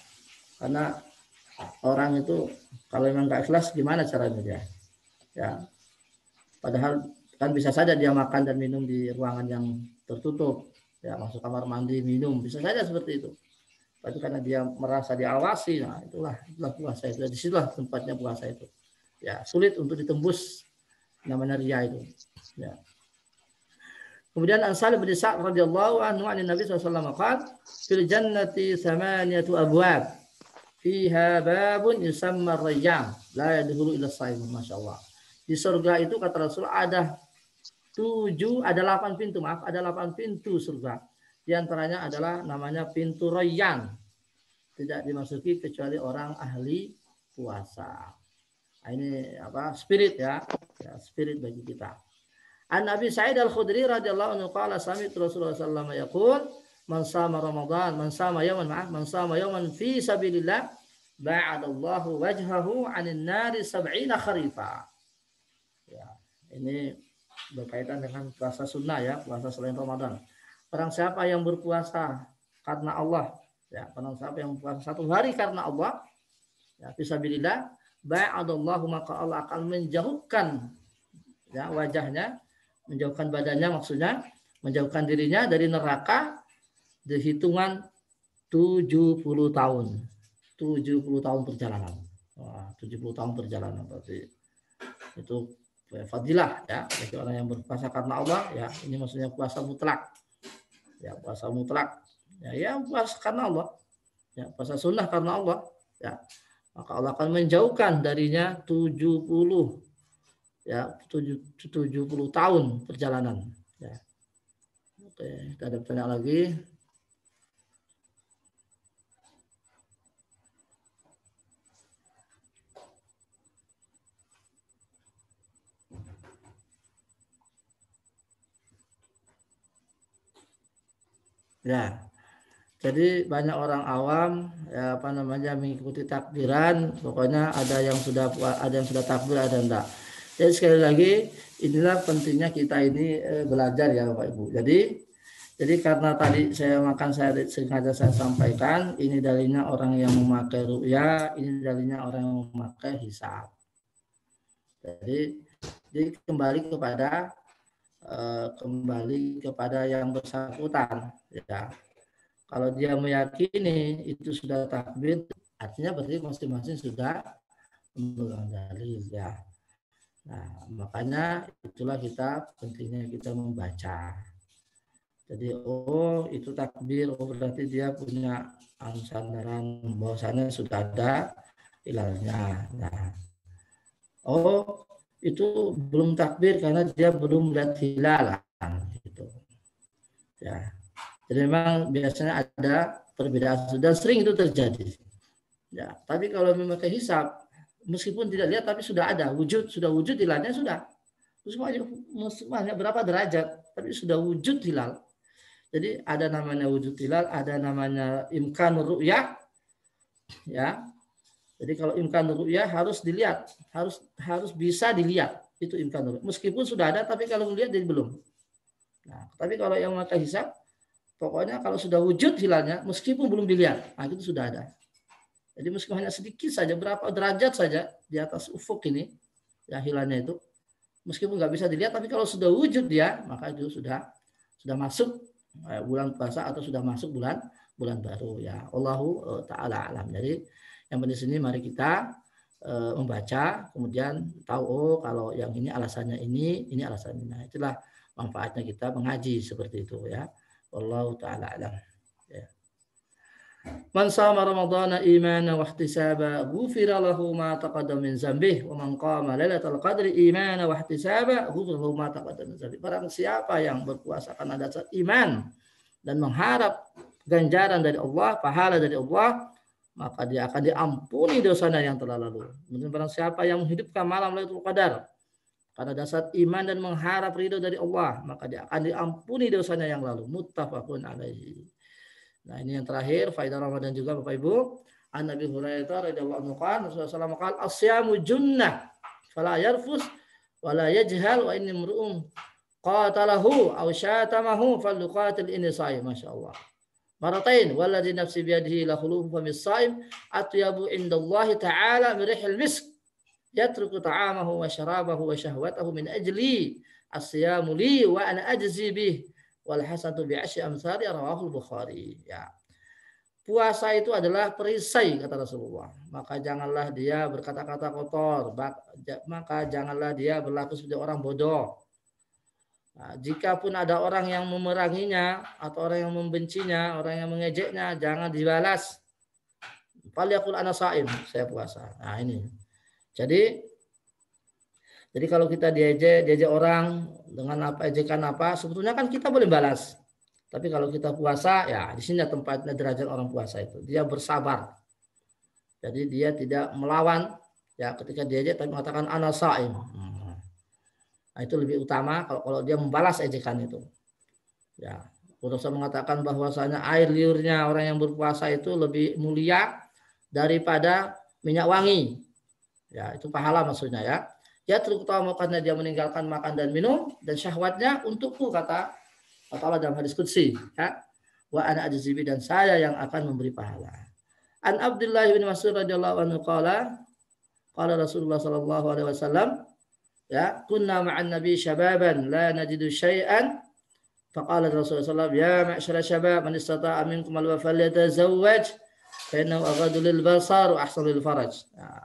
Karena orang itu kalau memang nggak ikhlas gimana caranya dia? Ya. Padahal kan bisa saja dia makan dan minum di ruangan yang tertutup ya masuk kamar mandi minum bisa saja seperti itu tapi karena dia merasa diawasi nah itulah itulah puasa itu di situlah tempatnya puasa itu ya sulit untuk ditembus namanya ria itu ya Kemudian An Salim bin Sa'd radhiyallahu anhu an Nabi sallallahu alaihi wasallam fil jannati thamaniyatu abwab fiha babun yusamma rayyan la yadkhulu illa shaim masyaallah. Di surga itu kata Rasul ada tujuh, ada delapan pintu, maaf, ada delapan pintu surga. Di antaranya adalah namanya pintu Rayyan. Tidak dimasuki kecuali orang ahli puasa. Nah, ini apa? Spirit ya. ya spirit bagi kita. An Nabi Sa'id Al-Khudri radhiyallahu anhu qala sami Rasulullah sallallahu alaihi wasallam man sama Ramadan man sama yaman maaf man sama yaman fi sabilillah ba'adallahu wajhahu 'anil nari sab'ina kharifa. Ya, ini berkaitan dengan puasa sunnah ya, puasa selain Ramadan. Orang siapa yang berpuasa karena Allah, ya, orang siapa yang berpuasa satu hari karena Allah, ya, fisabilillah, ba'adallahu maka Allah akan menjauhkan ya wajahnya menjauhkan badannya maksudnya menjauhkan dirinya dari neraka hitungan 70 tahun. 70 tahun perjalanan. Wah, 70 tahun perjalanan berarti. Itu fadilah ya. Bagi orang yang berpuasa karena Allah ya. Ini maksudnya puasa mutlak. Ya puasa mutlak. Ya ya puasa karena Allah. Ya puasa sunnah karena Allah ya. Maka Allah akan menjauhkan darinya 70 ya 70 tahun perjalanan ya. Oke, kita ada pertanyaan lagi. Ya, jadi banyak orang awam ya apa namanya mengikuti takbiran, pokoknya ada yang sudah ada yang sudah takbir ada yang enggak. Jadi sekali lagi inilah pentingnya kita ini eh, belajar ya Bapak Ibu. Jadi jadi karena tadi saya makan saya sengaja saya sampaikan ini dalilnya orang yang memakai ruya, ini dalilnya orang yang memakai hisab. Jadi jadi kembali kepada eh, kembali kepada yang bersangkutan ya. Kalau dia meyakini itu sudah takbir, artinya berarti masing-masing sudah memegang dalil ya. Nah, makanya itulah kita pentingnya kita membaca. Jadi oh itu takbir, oh berarti dia punya sandaran bahwasannya sudah ada hilalnya. Nah, oh itu belum takbir karena dia belum melihat hilal gitu. Ya. Jadi memang biasanya ada perbedaan sudah sering itu terjadi. Ya, tapi kalau memakai hisap meskipun tidak lihat tapi sudah ada. Wujud sudah wujud hilalnya sudah. Meskipun hanya berapa derajat? Tapi sudah wujud hilal. Jadi ada namanya wujud hilal ada namanya imkan ru'yah ya. Jadi kalau imkan ru'yah harus dilihat harus harus bisa dilihat itu imkan ru'yah. Meskipun sudah ada tapi kalau melihat jadi belum. Nah tapi kalau yang maka hisap pokoknya kalau sudah wujud hilalnya meskipun belum dilihat nah itu sudah ada jadi meskipun hanya sedikit saja, berapa derajat saja di atas ufuk ini, ya hilalnya itu, meskipun nggak bisa dilihat, tapi kalau sudah wujud dia, maka itu sudah sudah masuk eh, bulan puasa atau sudah masuk bulan bulan baru ya. Allahu eh, taala alam. Jadi yang penting sini mari kita uh, membaca, kemudian tahu oh kalau yang ini alasannya ini, ini alasannya. Nah, itulah manfaatnya kita mengaji seperti itu ya. Allahu taala alam. Man sama Ramadhan imana wa ihtisaba ghufira lahu ma taqaddama min zambih wa man qama lailatul qadri imana wa ihtisaba ghufira lahu ma taqaddama min zambih. Barang siapa yang berpuasa karena dasar iman dan mengharap ganjaran dari Allah, pahala dari Allah, maka dia akan diampuni dosanya yang telah lalu. Kemudian barang siapa yang menghidupkan malam Lailatul Qadar karena dasar iman dan mengharap ridho dari Allah, maka dia akan diampuni dosanya yang lalu. Muttafaqun alaihi. Nah, ini yang terakhir faidah Ramadan juga Bapak Ibu. An Nabi Hurairah radhiyallahu anhu kan Rasulullah SAW qala junnah fala yarfus wala yajhal wa inni mru'um qatalahu aw syatamahu falyuqatil ini saim masyaallah. Maratain walladzi nafsi biyadihi la khulufu famis saim atyabu indallahi ta'ala min rihil misk yatruku ta'amahu wa syarabahu wa syahwatahu min ajli asyamu li wa ana ajzi bih wal hasanatu bi asyi amsali rawahul Bukhari. Ya. Puasa itu adalah perisai kata Rasulullah. Maka janganlah dia berkata-kata kotor, maka janganlah dia berlaku seperti orang bodoh. Nah, jika pun ada orang yang memeranginya atau orang yang membencinya, orang yang mengejeknya, jangan dibalas. Faliyakul ana saim, saya puasa. Nah, ini. Jadi jadi kalau kita diejek, diejek orang dengan apa ejekan apa, sebetulnya kan kita boleh balas. Tapi kalau kita puasa, ya di sini tempatnya derajat orang puasa itu. Dia bersabar. Jadi dia tidak melawan ya ketika aja tapi mengatakan ana saim. Hmm. Nah, itu lebih utama kalau kalau dia membalas ejekan itu. Ya, Rasul mengatakan bahwasanya air liurnya orang yang berpuasa itu lebih mulia daripada minyak wangi. Ya, itu pahala maksudnya ya. Ya terutama karena dia meninggalkan makan dan minum dan syahwatnya untukku kata kata Allah dalam hadis qudsi ya. Wa ana ajzibi dan saya yang akan memberi pahala. An Abdullah bin Mas'ud radhiyallahu anhu qala qala Rasulullah sallallahu alaihi wasallam ya kunna ma'an nabi syababan la najidu syai'an. Faqala Rasulullah sallallahu ya ma'syara syabab man istata'a minkum al falyatazawwaj fa innahu aghadu lil basar wa ahsanu lil faraj.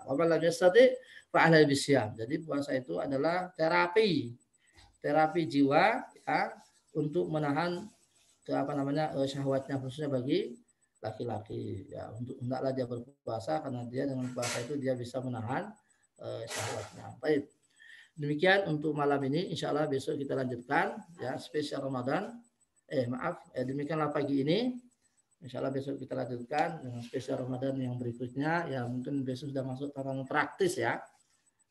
Wa man yastati fa ahla bisyam jadi puasa itu adalah terapi terapi jiwa ya untuk menahan ke apa namanya eh, syahwatnya khususnya bagi laki-laki ya untuk hendaklah dia berpuasa karena dia dengan puasa itu dia bisa menahan uh, syahwatnya. Baik. Demikian untuk malam ini insya Allah besok kita lanjutkan ya spesial Ramadan. Eh maaf, eh, demikianlah pagi ini. Insya Allah besok kita lanjutkan dengan spesial Ramadan yang berikutnya. Ya mungkin besok sudah masuk tantangan praktis ya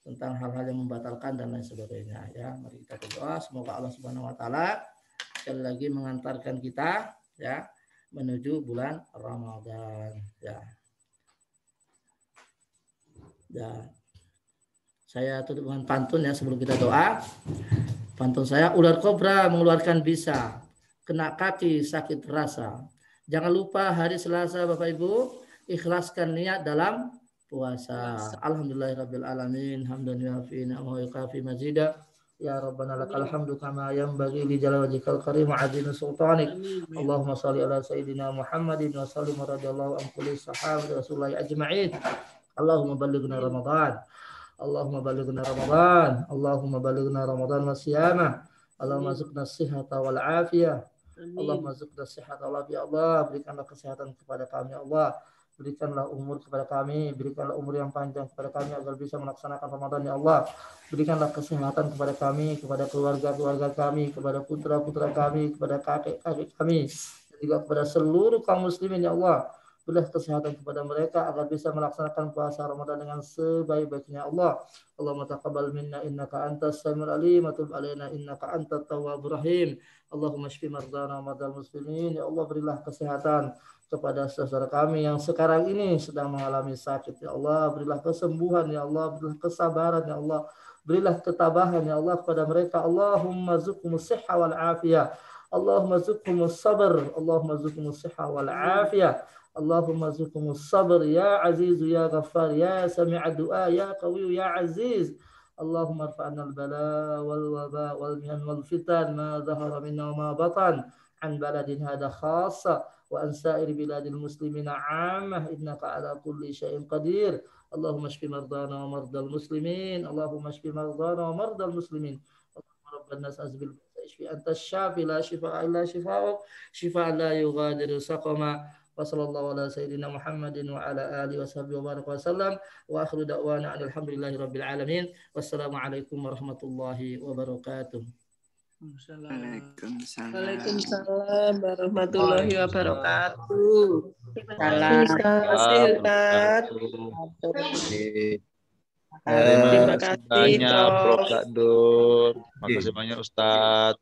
tentang hal-hal yang membatalkan dan lain sebagainya ya. Mari kita berdoa semoga Allah Subhanahu Wa Taala sekali lagi mengantarkan kita ya menuju bulan Ramadan ya. Ya. Saya tutup dengan pantun ya sebelum kita doa. Pantun saya ular kobra mengeluarkan bisa, kena kaki sakit rasa. Jangan lupa hari Selasa Bapak Ibu ikhlaskan niat dalam puasa. Alhamdulillahirabbil alamin. Hamdan yafi wa yukafi mazidah. Ya Rabbana lakal hamdu kama yanbaghi li jalali wajhikal karim wa azim sultanik. Allahumma salli ala sayyidina Muhammadin wa sallim radhiyallahu an kulli sahabat Rasulullah ajma'in. Allahumma ballighna Ramadan. Allahumma ballighna Ramadan. Allahumma ballighna Ramadan wa siyama. Allahumma zuqna sihhata wal afiyah. Allahumma zuqna sihhata wal afiyah. Allah berikanlah kesehatan kepada kami Allah berikanlah umur kepada kami, berikanlah umur yang panjang kepada kami agar bisa melaksanakan Ramadan ya Allah. Berikanlah kesehatan kepada kami, kepada keluarga-keluarga kami, kepada putra-putra kami, kepada kakek-kakek kami, dan juga kepada seluruh kaum muslimin ya Allah. Berilah kesehatan kepada mereka agar bisa melaksanakan puasa Ramadan dengan sebaik-baiknya Allah. Allahumma taqabbal minna innaka antas samiul alim wa tub alaina innaka antat tawwabur rahim. Allahumma shfi mardana wa muslimin. Ya Allah berilah kesehatan kepada saudara kami yang sekarang ini sedang mengalami sakit. Ya Allah, berilah kesembuhan ya Allah, berilah kesabaran ya Allah, berilah ketabahan ya Allah kepada mereka. Allahumma zukum sihha wal afiyah. Allahumma zukum sabar. Allahumma zukum sihha wal afiyah. Allahumma zukum sabar ya aziz ya ghaffar ya sami'a du'a ya qawi ya aziz. اللهم ارفعنا البلاء والوباء والمهن والفتن ما ظهر منا وما بطن عن بلد هذا خاصة وأن سائر بلاد المسلمين عامة. إنك على كل شيء قدير. اللهم اشف مرضانا ومرضى المسلمين. اللهم اشف مرضانا ومرضى المسلمين. اللهم رب الناس أزبل اشفي أنت الشافي لا شفاء إلا شفاءك شفاء لا يغادر سقما. وصلى الله على سيدنا محمد وعلى آله وصحبه وبارك وسلم. وآخر دعوانا أن الحمد لله رب العالمين. والسلام عليكم ورحمة الله وبركاته. Waalaikumsalam. Waalaikumsalam warahmatullahi wabarakatuh. Terima kasih Ustaz. Terima kasih banyak Prof. Dur. Terima kasih banyak Ustaz.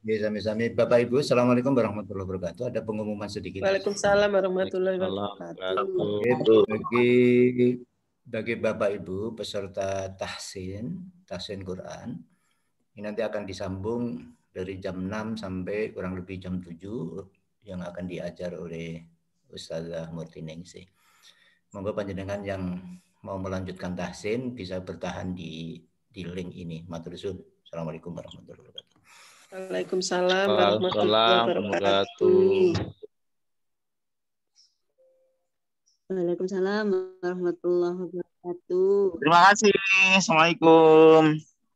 Sami-sami. Bapak Ibu, Assalamualaikum warahmatullahi wabarakatuh. Ada pengumuman sedikit. Waalaikumsalam warahmatullahi wabarakatuh. Bagi, bagi Bapak Ibu peserta tahsin, tahsin Quran, ini nanti akan disambung dari jam 6 sampai kurang lebih jam 7 yang akan diajar oleh Ustazah Murti Ningsi. Monggo panjenengan yang mau melanjutkan tahsin bisa bertahan di di link ini. Matur Assalamualaikum warahmatullahi wabarakatuh. Waalaikumsalam warahmatullahi wabarakatuh. Waalaikumsalam warahmatullahi wabarakatuh. Terima kasih. Assalamualaikum.